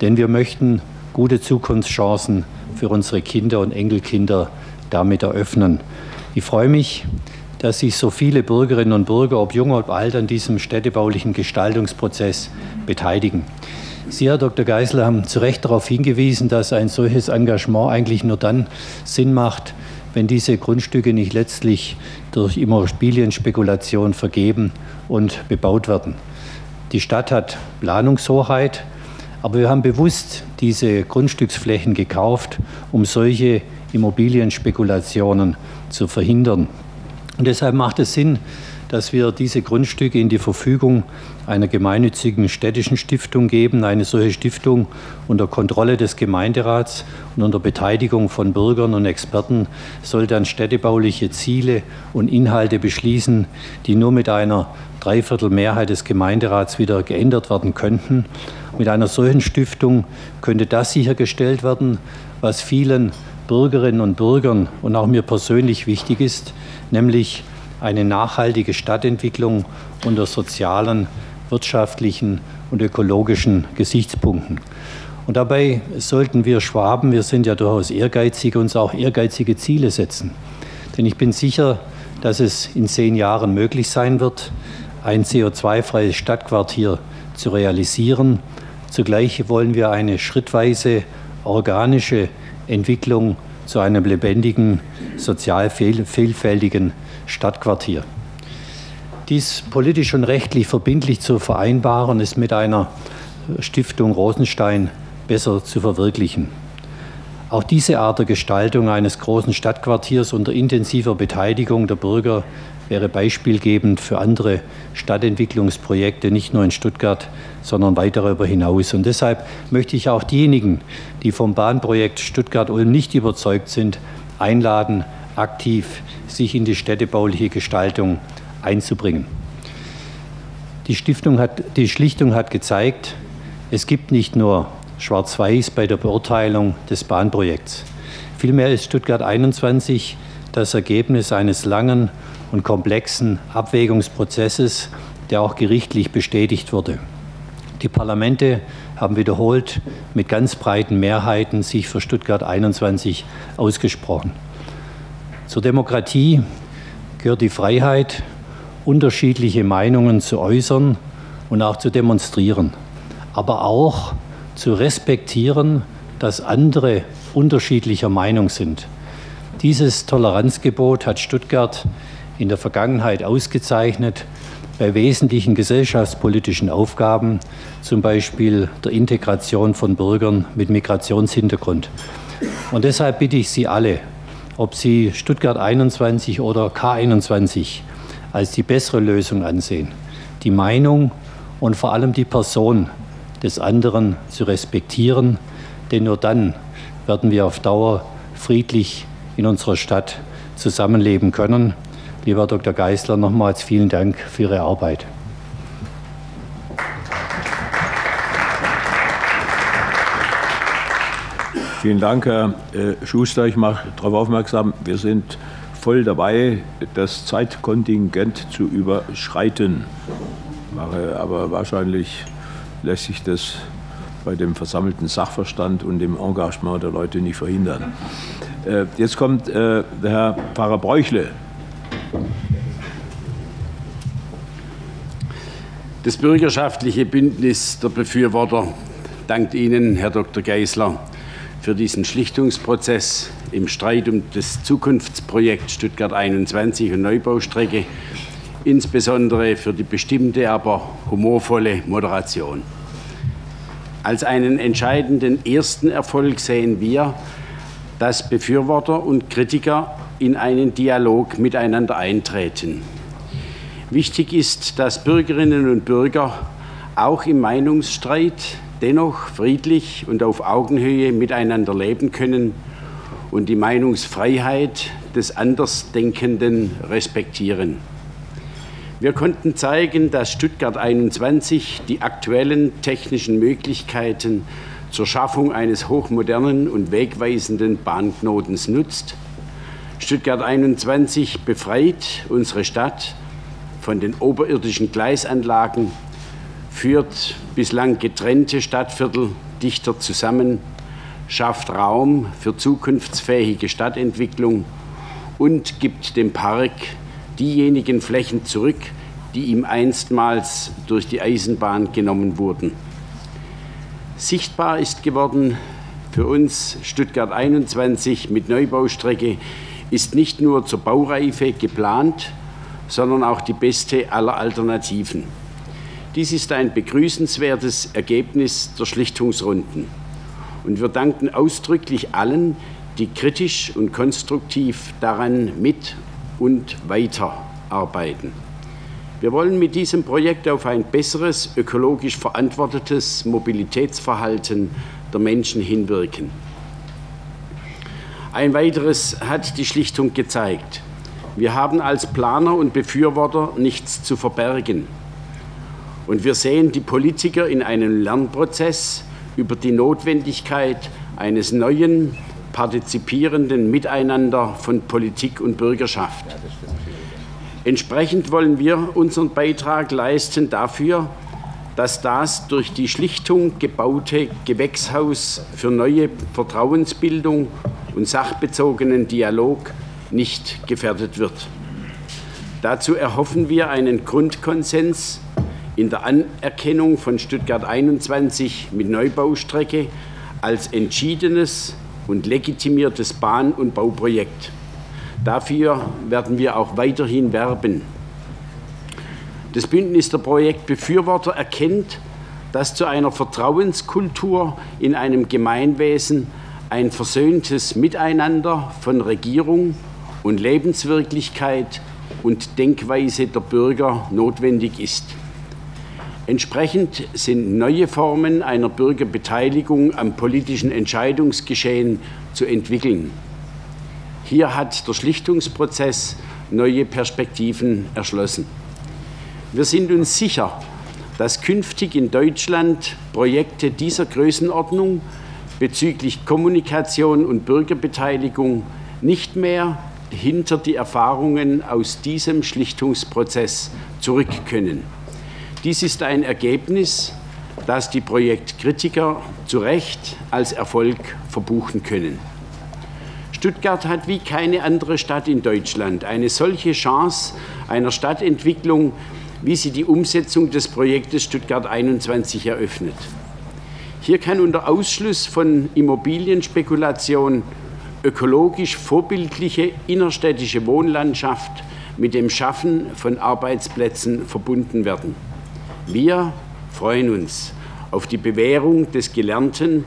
Denn wir möchten gute Zukunftschancen für unsere Kinder und Enkelkinder damit eröffnen. Ich freue mich, dass sich so viele Bürgerinnen und Bürger, ob jung oder alt, an diesem städtebaulichen Gestaltungsprozess beteiligen. Sie, Herr Dr. Geisler, haben zu Recht darauf hingewiesen, dass ein solches Engagement eigentlich nur dann Sinn macht, wenn diese Grundstücke nicht letztlich durch Immobilienspekulation vergeben und bebaut werden. Die Stadt hat Planungshoheit, aber wir haben bewusst diese Grundstücksflächen gekauft, um solche Immobilienspekulationen zu verhindern. Und deshalb macht es Sinn, dass wir diese Grundstücke in die Verfügung einer gemeinnützigen städtischen Stiftung geben. Eine solche Stiftung unter Kontrolle des Gemeinderats und unter Beteiligung von Bürgern und Experten soll dann städtebauliche Ziele und Inhalte beschließen, die nur mit einer Dreiviertelmehrheit des Gemeinderats wieder geändert werden könnten. Mit einer solchen Stiftung könnte das sichergestellt werden, was vielen Bürgerinnen und Bürgern und auch mir persönlich wichtig ist, nämlich eine nachhaltige Stadtentwicklung unter sozialen, wirtschaftlichen und ökologischen Gesichtspunkten. Und dabei sollten wir Schwaben, wir sind ja durchaus ehrgeizig, uns auch ehrgeizige Ziele setzen. Denn ich bin sicher, dass es in zehn Jahren möglich sein wird, ein CO2-freies Stadtquartier zu realisieren. Zugleich wollen wir eine schrittweise organische Entwicklung zu einem lebendigen, sozial vielfältigen Stadtquartier. Dies politisch und rechtlich verbindlich zu vereinbaren, ist mit einer Stiftung Rosenstein besser zu verwirklichen. Auch diese Art der Gestaltung eines großen Stadtquartiers unter intensiver Beteiligung der Bürger wäre beispielgebend für andere Stadtentwicklungsprojekte, nicht nur in Stuttgart, sondern weit darüber hinaus. Und deshalb möchte ich auch diejenigen, die vom Bahnprojekt Stuttgart-Ulm nicht überzeugt sind, einladen, aktiv sich in die städtebauliche Gestaltung einzubringen. Die, Stiftung hat, die Schlichtung hat gezeigt, es gibt nicht nur Schwarz-Weiß bei der Beurteilung des Bahnprojekts. Vielmehr ist Stuttgart 21 das Ergebnis eines langen und komplexen Abwägungsprozesses, der auch gerichtlich bestätigt wurde. Die Parlamente haben wiederholt mit ganz breiten Mehrheiten sich für Stuttgart 21 ausgesprochen. Zur Demokratie gehört die Freiheit, unterschiedliche Meinungen zu äußern und auch zu demonstrieren, aber auch zu respektieren, dass andere unterschiedlicher Meinung sind. Dieses Toleranzgebot hat Stuttgart in der Vergangenheit ausgezeichnet bei wesentlichen gesellschaftspolitischen Aufgaben, zum Beispiel der Integration von Bürgern mit Migrationshintergrund. Und deshalb bitte ich Sie alle, ob Sie Stuttgart 21 oder K21 als die bessere Lösung ansehen, die Meinung und vor allem die Person des anderen zu respektieren, denn nur dann werden wir auf Dauer friedlich in unserer Stadt zusammenleben können. Lieber Dr. Geisler, nochmals vielen Dank für Ihre Arbeit. Vielen Dank, Herr äh, Schuster. Ich mache darauf aufmerksam, wir sind voll dabei, das Zeitkontingent zu überschreiten. Aber wahrscheinlich lässt sich das bei dem versammelten Sachverstand und dem Engagement der Leute nicht verhindern. Äh, jetzt kommt äh, der Herr Pfarrer Bräuchle. Das bürgerschaftliche Bündnis der Befürworter dankt Ihnen, Herr Dr. Geisler, für diesen Schlichtungsprozess im Streit um das Zukunftsprojekt Stuttgart 21 und Neubaustrecke, insbesondere für die bestimmte, aber humorvolle Moderation. Als einen entscheidenden ersten Erfolg sehen wir, dass Befürworter und Kritiker in einen Dialog miteinander eintreten. Wichtig ist, dass Bürgerinnen und Bürger auch im Meinungsstreit dennoch friedlich und auf Augenhöhe miteinander leben können und die Meinungsfreiheit des Andersdenkenden respektieren. Wir konnten zeigen, dass Stuttgart 21 die aktuellen technischen Möglichkeiten zur Schaffung eines hochmodernen und wegweisenden Bahnknotens nutzt. Stuttgart 21 befreit unsere Stadt von den oberirdischen Gleisanlagen, führt bislang getrennte Stadtviertel dichter zusammen, schafft Raum für zukunftsfähige Stadtentwicklung und gibt dem Park diejenigen Flächen zurück, die ihm einstmals durch die Eisenbahn genommen wurden. Sichtbar ist geworden für uns Stuttgart 21 mit Neubaustrecke ist nicht nur zur Baureife geplant, sondern auch die beste aller Alternativen. Dies ist ein begrüßenswertes Ergebnis der Schlichtungsrunden. Und wir danken ausdrücklich allen, die kritisch und konstruktiv daran mit und weiterarbeiten. Wir wollen mit diesem Projekt auf ein besseres, ökologisch verantwortetes Mobilitätsverhalten der Menschen hinwirken. Ein weiteres hat die Schlichtung gezeigt. Wir haben als Planer und Befürworter nichts zu verbergen. Und wir sehen die Politiker in einem Lernprozess über die Notwendigkeit eines neuen, partizipierenden Miteinander von Politik und Bürgerschaft. Entsprechend wollen wir unseren Beitrag leisten dafür, dass das durch die Schlichtung gebaute Gewächshaus für neue Vertrauensbildung und sachbezogenen Dialog nicht gefährdet wird. Dazu erhoffen wir einen Grundkonsens in der Anerkennung von Stuttgart 21 mit Neubaustrecke als entschiedenes und legitimiertes Bahn- und Bauprojekt. Dafür werden wir auch weiterhin werben. Das Bündnis der Projektbefürworter erkennt, dass zu einer Vertrauenskultur in einem Gemeinwesen ein versöhntes Miteinander von Regierung und Lebenswirklichkeit und Denkweise der Bürger notwendig ist. Entsprechend sind neue Formen einer Bürgerbeteiligung am politischen Entscheidungsgeschehen zu entwickeln. Hier hat der Schlichtungsprozess neue Perspektiven erschlossen. Wir sind uns sicher, dass künftig in Deutschland Projekte dieser Größenordnung bezüglich Kommunikation und Bürgerbeteiligung nicht mehr hinter die Erfahrungen aus diesem Schlichtungsprozess zurück können. Dies ist ein Ergebnis, das die Projektkritiker zu Recht als Erfolg verbuchen können. Stuttgart hat wie keine andere Stadt in Deutschland eine solche Chance einer Stadtentwicklung, wie sie die Umsetzung des Projektes Stuttgart 21 eröffnet. Hier kann unter Ausschluss von Immobilienspekulation ökologisch vorbildliche innerstädtische Wohnlandschaft mit dem Schaffen von Arbeitsplätzen verbunden werden. Wir freuen uns auf die Bewährung des Gelernten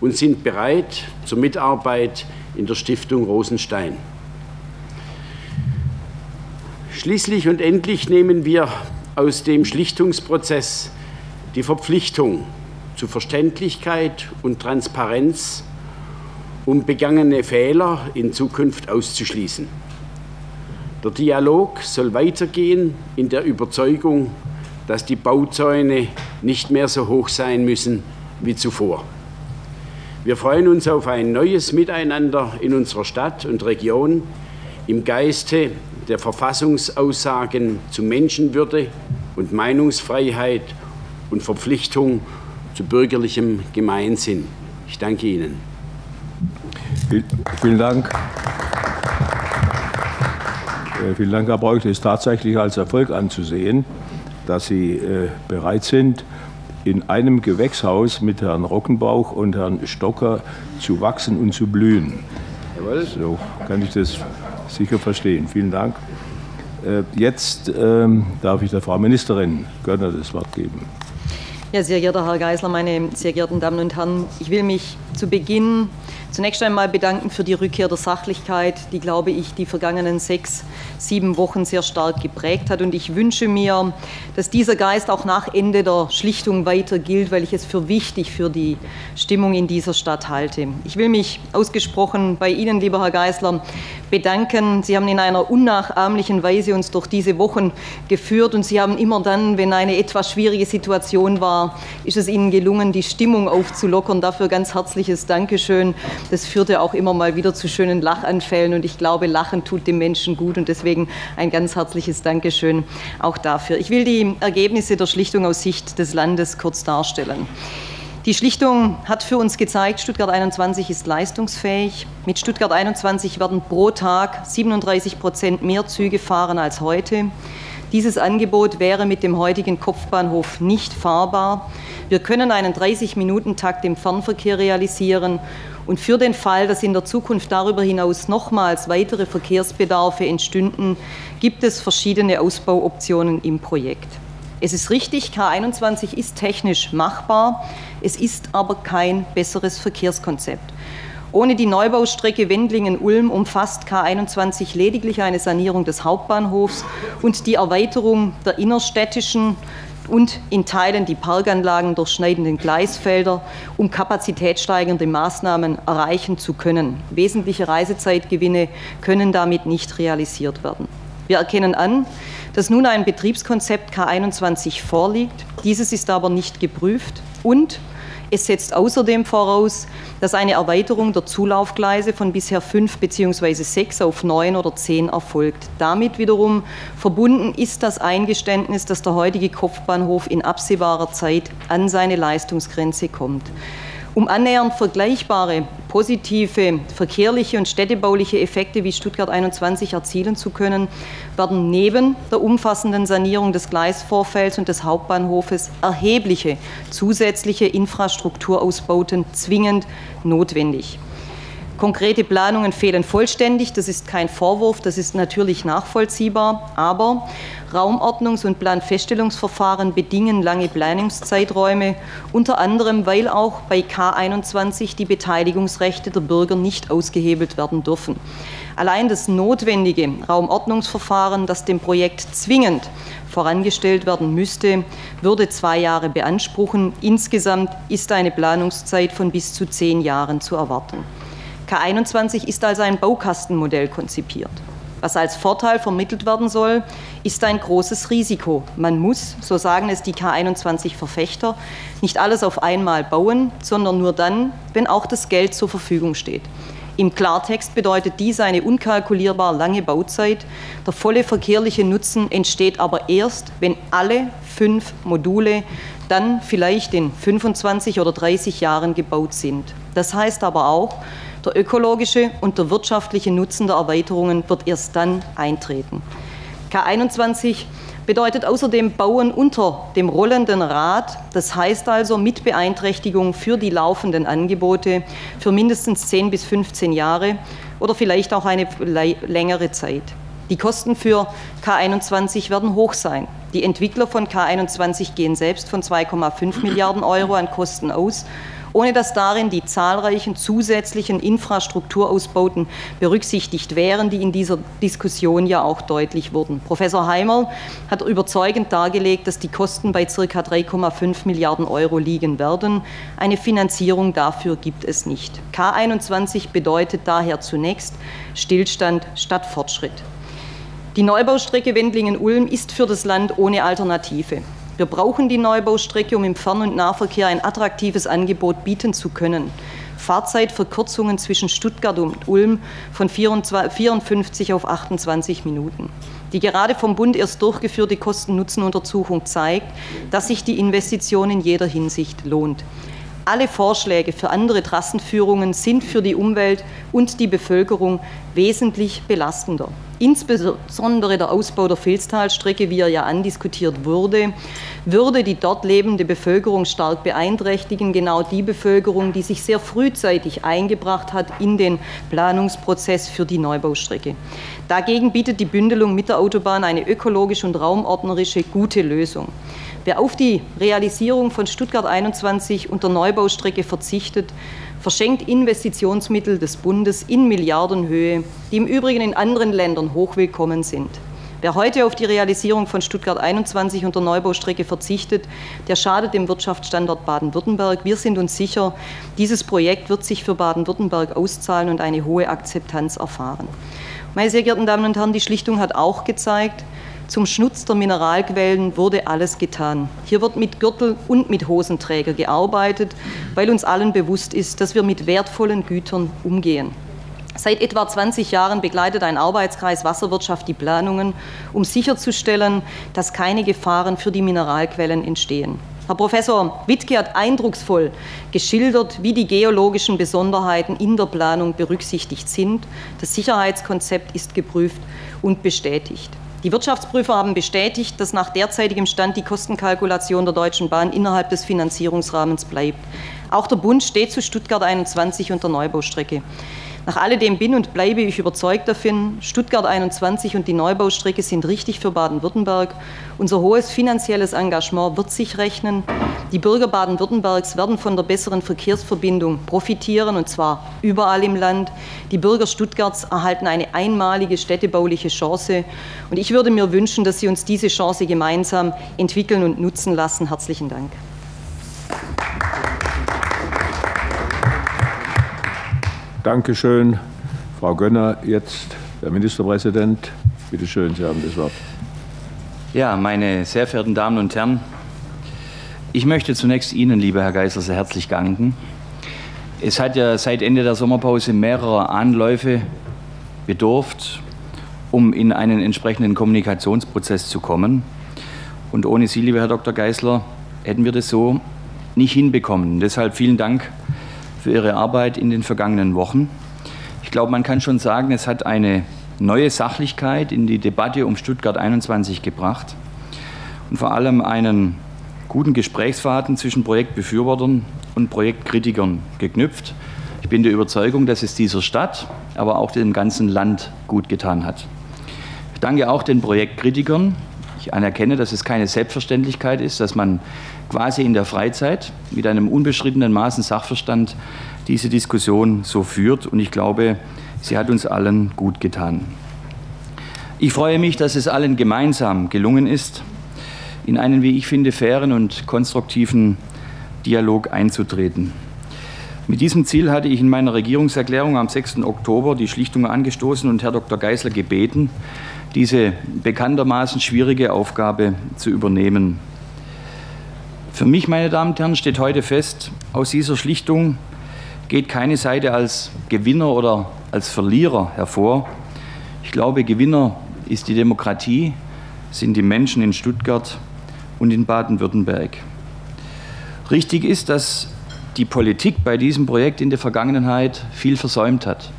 und sind bereit zur Mitarbeit in der Stiftung Rosenstein. Schließlich und endlich nehmen wir aus dem Schlichtungsprozess die Verpflichtung zu Verständlichkeit und Transparenz, um begangene Fehler in Zukunft auszuschließen. Der Dialog soll weitergehen in der Überzeugung, dass die Bauzäune nicht mehr so hoch sein müssen wie zuvor. Wir freuen uns auf ein neues Miteinander in unserer Stadt und Region im Geiste der Verfassungsaussagen zu Menschenwürde und Meinungsfreiheit und Verpflichtung zu bürgerlichem Gemeinsinn. Ich danke Ihnen. Vielen Dank. Äh, vielen Dank, Herr Beugt. Es ist tatsächlich als Erfolg anzusehen, dass Sie äh, bereit sind, in einem Gewächshaus mit Herrn Rockenbauch und Herrn Stocker zu wachsen und zu blühen. Jawohl. So kann ich das sicher verstehen. Vielen Dank. Äh, jetzt ähm, darf ich der Frau Ministerin Gönner das Wort geben. Ja, sehr geehrter Herr Geisler, meine sehr geehrten Damen und Herren, ich will mich zu Beginn zunächst einmal bedanken für die Rückkehr der Sachlichkeit, die, glaube ich, die vergangenen sechs, sieben Wochen sehr stark geprägt hat. Und ich wünsche mir, dass dieser Geist auch nach Ende der Schlichtung weiter gilt, weil ich es für wichtig für die Stimmung in dieser Stadt halte. Ich will mich ausgesprochen bei Ihnen, lieber Herr Geisler, bedanken. Sie haben in einer unnachahmlichen Weise uns durch diese Wochen geführt und Sie haben immer dann, wenn eine etwas schwierige Situation war, ist es Ihnen gelungen, die Stimmung aufzulockern. Dafür ganz herzliches Dankeschön. Das führte auch immer mal wieder zu schönen Lachanfällen und ich glaube, Lachen tut dem Menschen gut und deswegen ein ganz herzliches Dankeschön auch dafür. Ich will die Ergebnisse der Schlichtung aus Sicht des Landes kurz darstellen. Die Schlichtung hat für uns gezeigt, Stuttgart 21 ist leistungsfähig. Mit Stuttgart 21 werden pro Tag 37 Prozent mehr Züge fahren als heute. Dieses Angebot wäre mit dem heutigen Kopfbahnhof nicht fahrbar. Wir können einen 30-Minuten-Takt im Fernverkehr realisieren und für den Fall, dass in der Zukunft darüber hinaus nochmals weitere Verkehrsbedarfe entstünden, gibt es verschiedene Ausbauoptionen im Projekt. Es ist richtig, K21 ist technisch machbar, es ist aber kein besseres Verkehrskonzept. Ohne die Neubaustrecke Wendlingen-Ulm umfasst K21 lediglich eine Sanierung des Hauptbahnhofs und die Erweiterung der innerstädtischen und in Teilen die Parkanlagen durchschneidenden Gleisfelder, um kapazitätssteigernde Maßnahmen erreichen zu können. Wesentliche Reisezeitgewinne können damit nicht realisiert werden. Wir erkennen an, dass nun ein Betriebskonzept K21 vorliegt. Dieses ist aber nicht geprüft und es setzt außerdem voraus, dass eine Erweiterung der Zulaufgleise von bisher fünf bzw. sechs auf neun oder zehn erfolgt. Damit wiederum verbunden ist das Eingeständnis, dass der heutige Kopfbahnhof in absehbarer Zeit an seine Leistungsgrenze kommt. Um annähernd vergleichbare positive verkehrliche und städtebauliche Effekte wie Stuttgart 21 erzielen zu können, werden neben der umfassenden Sanierung des Gleisvorfelds und des Hauptbahnhofes erhebliche zusätzliche Infrastrukturausbauten zwingend notwendig. Konkrete Planungen fehlen vollständig, das ist kein Vorwurf, das ist natürlich nachvollziehbar, aber Raumordnungs- und Planfeststellungsverfahren bedingen lange Planungszeiträume, unter anderem weil auch bei K21 die Beteiligungsrechte der Bürger nicht ausgehebelt werden dürfen. Allein das notwendige Raumordnungsverfahren, das dem Projekt zwingend vorangestellt werden müsste, würde zwei Jahre beanspruchen. Insgesamt ist eine Planungszeit von bis zu zehn Jahren zu erwarten. K21 ist als ein Baukastenmodell konzipiert. Was als Vorteil vermittelt werden soll, ist ein großes Risiko. Man muss, so sagen es die K21-Verfechter, nicht alles auf einmal bauen, sondern nur dann, wenn auch das Geld zur Verfügung steht. Im Klartext bedeutet dies eine unkalkulierbar lange Bauzeit. Der volle verkehrliche Nutzen entsteht aber erst, wenn alle fünf Module dann vielleicht in 25 oder 30 Jahren gebaut sind. Das heißt aber auch, der ökologische und der wirtschaftliche Nutzen der Erweiterungen wird erst dann eintreten. K21 bedeutet außerdem Bauen unter dem rollenden Rad, das heißt also mit Beeinträchtigung für die laufenden Angebote für mindestens 10 bis 15 Jahre oder vielleicht auch eine längere Zeit. Die Kosten für K21 werden hoch sein. Die Entwickler von K21 gehen selbst von 2,5 Milliarden Euro an Kosten aus ohne dass darin die zahlreichen zusätzlichen Infrastrukturausbauten berücksichtigt wären, die in dieser Diskussion ja auch deutlich wurden. Professor Heimer hat überzeugend dargelegt, dass die Kosten bei ca. 3,5 Milliarden Euro liegen werden. Eine Finanzierung dafür gibt es nicht. K21 bedeutet daher zunächst Stillstand statt Fortschritt. Die Neubaustrecke Wendlingen-Ulm ist für das Land ohne Alternative. Wir brauchen die Neubaustrecke, um im Fern- und Nahverkehr ein attraktives Angebot bieten zu können. Fahrzeitverkürzungen zwischen Stuttgart und Ulm von 54 auf 28 Minuten. Die gerade vom Bund erst durchgeführte Kosten-Nutzen-Untersuchung zeigt, dass sich die Investition in jeder Hinsicht lohnt. Alle Vorschläge für andere Trassenführungen sind für die Umwelt und die Bevölkerung wesentlich belastender. Insbesondere der Ausbau der Filztalstrecke, wie er ja andiskutiert wurde, würde die dort lebende Bevölkerung stark beeinträchtigen. Genau die Bevölkerung, die sich sehr frühzeitig eingebracht hat in den Planungsprozess für die Neubaustrecke. Dagegen bietet die Bündelung mit der Autobahn eine ökologisch und raumordnerische gute Lösung. Wer auf die Realisierung von Stuttgart 21 und der Neubaustrecke verzichtet, verschenkt Investitionsmittel des Bundes in Milliardenhöhe, die im Übrigen in anderen Ländern hochwillkommen sind. Wer heute auf die Realisierung von Stuttgart 21 und der Neubaustrecke verzichtet, der schadet dem Wirtschaftsstandort Baden-Württemberg. Wir sind uns sicher, dieses Projekt wird sich für Baden-Württemberg auszahlen und eine hohe Akzeptanz erfahren. Meine sehr geehrten Damen und Herren, die Schlichtung hat auch gezeigt, zum Schutz der Mineralquellen wurde alles getan. Hier wird mit Gürtel und mit Hosenträger gearbeitet, weil uns allen bewusst ist, dass wir mit wertvollen Gütern umgehen. Seit etwa 20 Jahren begleitet ein Arbeitskreis Wasserwirtschaft die Planungen, um sicherzustellen, dass keine Gefahren für die Mineralquellen entstehen. Herr Professor Wittke hat eindrucksvoll geschildert, wie die geologischen Besonderheiten in der Planung berücksichtigt sind. Das Sicherheitskonzept ist geprüft und bestätigt. Die Wirtschaftsprüfer haben bestätigt, dass nach derzeitigem Stand die Kostenkalkulation der Deutschen Bahn innerhalb des Finanzierungsrahmens bleibt. Auch der Bund steht zu Stuttgart 21 und der Neubaustrecke. Nach alledem bin und bleibe ich überzeugt davon, Stuttgart 21 und die Neubaustrecke sind richtig für Baden-Württemberg. Unser hohes finanzielles Engagement wird sich rechnen. Die Bürger Baden-Württembergs werden von der besseren Verkehrsverbindung profitieren, und zwar überall im Land. Die Bürger Stuttgarts erhalten eine einmalige städtebauliche Chance. Und ich würde mir wünschen, dass Sie uns diese Chance gemeinsam entwickeln und nutzen lassen. Herzlichen Dank. Dankeschön. Frau Gönner, jetzt der Ministerpräsident. Bitte schön, Sie haben das Wort. Ja, meine sehr verehrten Damen und Herren, ich möchte zunächst Ihnen, lieber Herr Geisler, sehr herzlich danken. Es hat ja seit Ende der Sommerpause mehrerer Anläufe bedurft, um in einen entsprechenden Kommunikationsprozess zu kommen. Und ohne Sie, lieber Herr Dr. Geisler, hätten wir das so nicht hinbekommen. Deshalb vielen Dank für Ihre Arbeit in den vergangenen Wochen. Ich glaube, man kann schon sagen, es hat eine neue Sachlichkeit in die Debatte um Stuttgart 21 gebracht und vor allem einen guten Gesprächsfaden zwischen Projektbefürwortern und Projektkritikern geknüpft. Ich bin der Überzeugung, dass es dieser Stadt, aber auch dem ganzen Land gut getan hat. Ich danke auch den Projektkritikern. Ich anerkenne, dass es keine Selbstverständlichkeit ist, dass man quasi in der Freizeit mit einem unbeschrittenen Maßen Sachverstand diese Diskussion so führt. Und ich glaube, sie hat uns allen gut getan. Ich freue mich, dass es allen gemeinsam gelungen ist, in einen, wie ich finde, fairen und konstruktiven Dialog einzutreten. Mit diesem Ziel hatte ich in meiner Regierungserklärung am 6. Oktober die Schlichtung angestoßen und Herr Dr. Geisler gebeten, diese bekanntermaßen schwierige Aufgabe zu übernehmen. Für mich, meine Damen und Herren, steht heute fest, aus dieser Schlichtung geht keine Seite als Gewinner oder als Verlierer hervor. Ich glaube, Gewinner ist die Demokratie, sind die Menschen in Stuttgart und in Baden-Württemberg. Richtig ist, dass die Politik bei diesem Projekt in der Vergangenheit viel versäumt hat.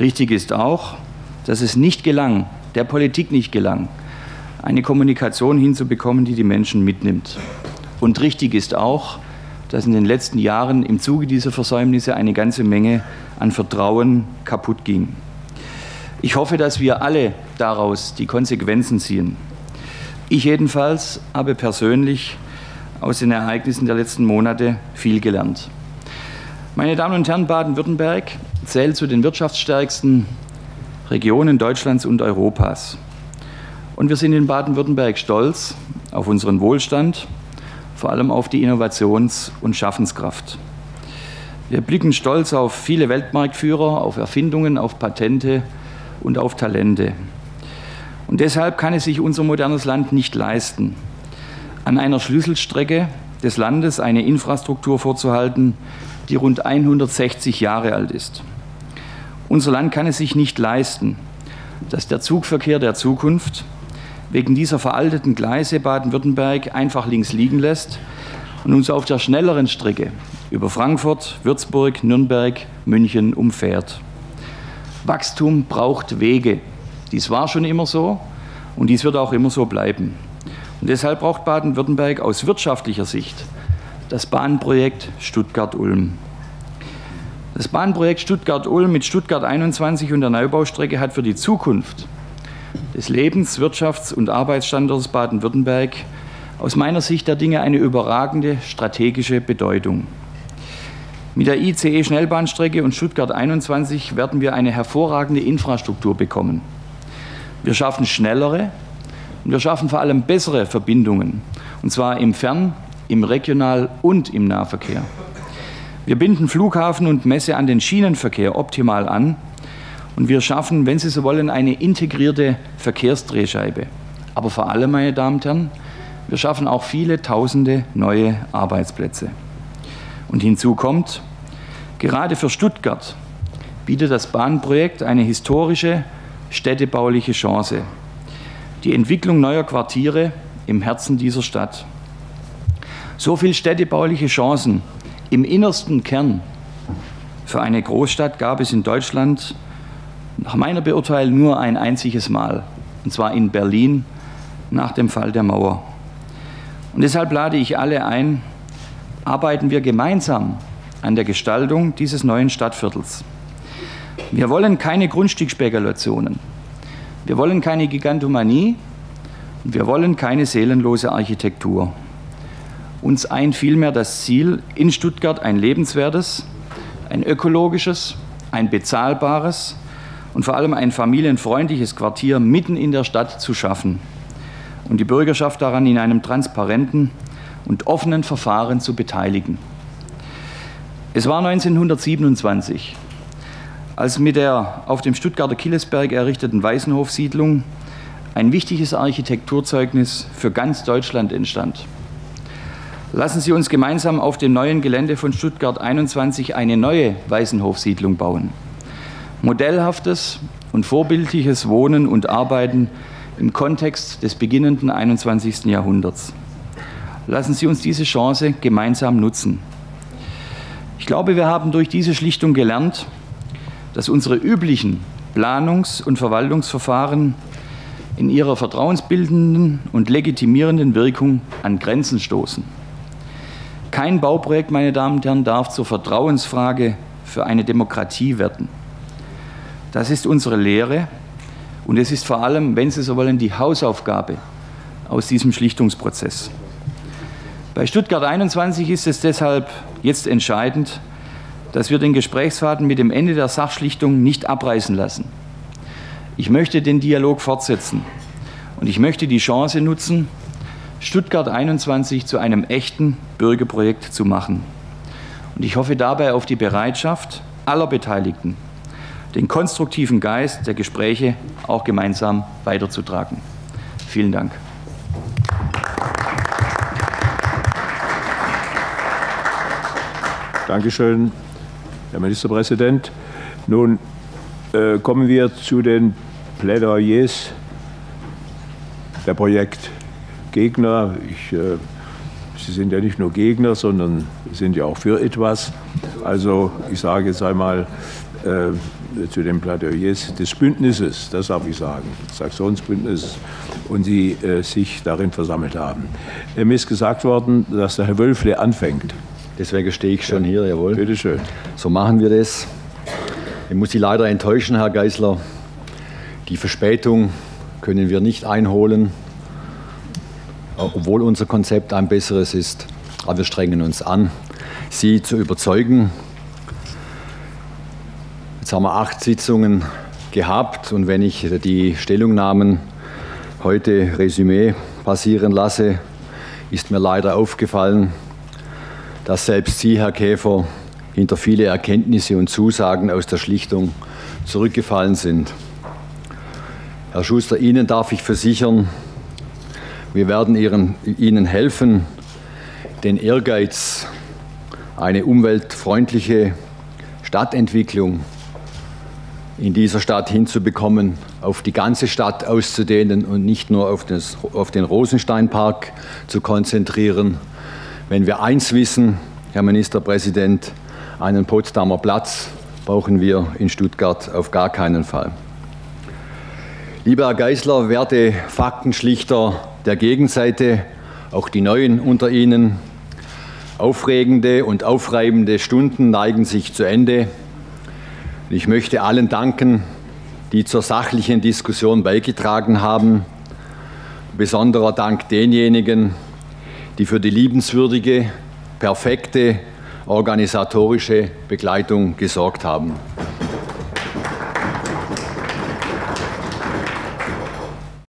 Richtig ist auch, dass es nicht gelang, der Politik nicht gelang, eine Kommunikation hinzubekommen, die die Menschen mitnimmt. Und richtig ist auch, dass in den letzten Jahren im Zuge dieser Versäumnisse eine ganze Menge an Vertrauen kaputt ging. Ich hoffe, dass wir alle daraus die Konsequenzen ziehen. Ich jedenfalls habe persönlich aus den Ereignissen der letzten Monate viel gelernt. Meine Damen und Herren, Baden-Württemberg zählt zu den wirtschaftsstärksten Regionen Deutschlands und Europas. Und wir sind in Baden-Württemberg stolz auf unseren Wohlstand, vor allem auf die Innovations- und Schaffenskraft. Wir blicken stolz auf viele Weltmarktführer, auf Erfindungen, auf Patente und auf Talente. Und deshalb kann es sich unser modernes Land nicht leisten, an einer Schlüsselstrecke des Landes eine Infrastruktur vorzuhalten, die rund 160 Jahre alt ist. Unser Land kann es sich nicht leisten, dass der Zugverkehr der Zukunft wegen dieser veralteten Gleise Baden-Württemberg einfach links liegen lässt und uns auf der schnelleren Strecke über Frankfurt, Würzburg, Nürnberg, München umfährt. Wachstum braucht Wege. Dies war schon immer so und dies wird auch immer so bleiben. Und deshalb braucht Baden-Württemberg aus wirtschaftlicher Sicht das Bahnprojekt Stuttgart-Ulm. Das Bahnprojekt Stuttgart-Ulm mit Stuttgart 21 und der Neubaustrecke hat für die Zukunft des Lebens-, Wirtschafts- und Arbeitsstandorts Baden-Württemberg aus meiner Sicht der Dinge eine überragende strategische Bedeutung. Mit der ICE-Schnellbahnstrecke und Stuttgart 21 werden wir eine hervorragende Infrastruktur bekommen. Wir schaffen schnellere und wir schaffen vor allem bessere Verbindungen, und zwar im Fern-, im Regional- und im Nahverkehr. Wir binden Flughafen und Messe an den Schienenverkehr optimal an und wir schaffen, wenn Sie so wollen, eine integrierte Verkehrsdrehscheibe. Aber vor allem, meine Damen und Herren, wir schaffen auch viele tausende neue Arbeitsplätze. Und hinzu kommt, gerade für Stuttgart bietet das Bahnprojekt eine historische städtebauliche Chance. Die Entwicklung neuer Quartiere im Herzen dieser Stadt. So viele städtebauliche Chancen im innersten Kern für eine Großstadt gab es in Deutschland nach meiner Beurteilung nur ein einziges Mal, und zwar in Berlin nach dem Fall der Mauer. Und deshalb lade ich alle ein, arbeiten wir gemeinsam an der Gestaltung dieses neuen Stadtviertels. Wir wollen keine Grundstückspekulationen, wir wollen keine Gigantomanie und wir wollen keine seelenlose Architektur. Uns eint vielmehr das Ziel, in Stuttgart ein lebenswertes, ein ökologisches, ein bezahlbares und vor allem ein familienfreundliches Quartier mitten in der Stadt zu schaffen und die Bürgerschaft daran in einem transparenten und offenen Verfahren zu beteiligen. Es war 1927, als mit der auf dem Stuttgarter Killesberg errichteten Weißenhofsiedlung ein wichtiges Architekturzeugnis für ganz Deutschland entstand. Lassen Sie uns gemeinsam auf dem neuen Gelände von Stuttgart 21 eine neue Weißenhofsiedlung bauen. Modellhaftes und vorbildliches Wohnen und Arbeiten im Kontext des beginnenden 21. Jahrhunderts. Lassen Sie uns diese Chance gemeinsam nutzen. Ich glaube, wir haben durch diese Schlichtung gelernt, dass unsere üblichen Planungs- und Verwaltungsverfahren in ihrer vertrauensbildenden und legitimierenden Wirkung an Grenzen stoßen. Kein Bauprojekt, meine Damen und Herren, darf zur Vertrauensfrage für eine Demokratie werden. Das ist unsere Lehre und es ist vor allem, wenn Sie so wollen, die Hausaufgabe aus diesem Schlichtungsprozess. Bei Stuttgart 21 ist es deshalb jetzt entscheidend, dass wir den Gesprächsfaden mit dem Ende der Sachschlichtung nicht abreißen lassen. Ich möchte den Dialog fortsetzen und ich möchte die Chance nutzen, Stuttgart 21 zu einem echten Bürgerprojekt zu machen. Und ich hoffe dabei auf die Bereitschaft aller Beteiligten, den konstruktiven Geist der Gespräche auch gemeinsam weiterzutragen. Vielen Dank. Dankeschön, Herr Ministerpräsident. Nun äh, kommen wir zu den Plädoyers der Projekt Gegner. Ich, äh, Sie sind ja nicht nur Gegner, sondern sind ja auch für etwas. Also ich sage jetzt einmal äh, zu den Plädoyers des Bündnisses, das darf ich sagen, des Aktionsbündnisses, und Sie äh, sich darin versammelt haben. Äh, mir ist gesagt worden, dass der Herr Wölfle anfängt. Deswegen stehe ich schon hier, jawohl. Bitte schön. So machen wir das. Ich muss Sie leider enttäuschen, Herr Geisler. Die Verspätung können wir nicht einholen obwohl unser Konzept ein besseres ist. Aber wir strengen uns an, Sie zu überzeugen. Jetzt haben wir acht Sitzungen gehabt und wenn ich die Stellungnahmen heute Resümee passieren lasse, ist mir leider aufgefallen, dass selbst Sie, Herr Käfer, hinter viele Erkenntnisse und Zusagen aus der Schlichtung zurückgefallen sind. Herr Schuster, Ihnen darf ich versichern, wir werden ihren, Ihnen helfen, den Ehrgeiz eine umweltfreundliche Stadtentwicklung in dieser Stadt hinzubekommen, auf die ganze Stadt auszudehnen und nicht nur auf, das, auf den Rosensteinpark zu konzentrieren. Wenn wir eins wissen, Herr Ministerpräsident, einen Potsdamer Platz brauchen wir in Stuttgart auf gar keinen Fall. Lieber Herr Geisler, werte Faktenschlichter der Gegenseite, auch die Neuen unter Ihnen, aufregende und aufreibende Stunden neigen sich zu Ende. Ich möchte allen danken, die zur sachlichen Diskussion beigetragen haben. Besonderer Dank denjenigen, die für die liebenswürdige, perfekte organisatorische Begleitung gesorgt haben.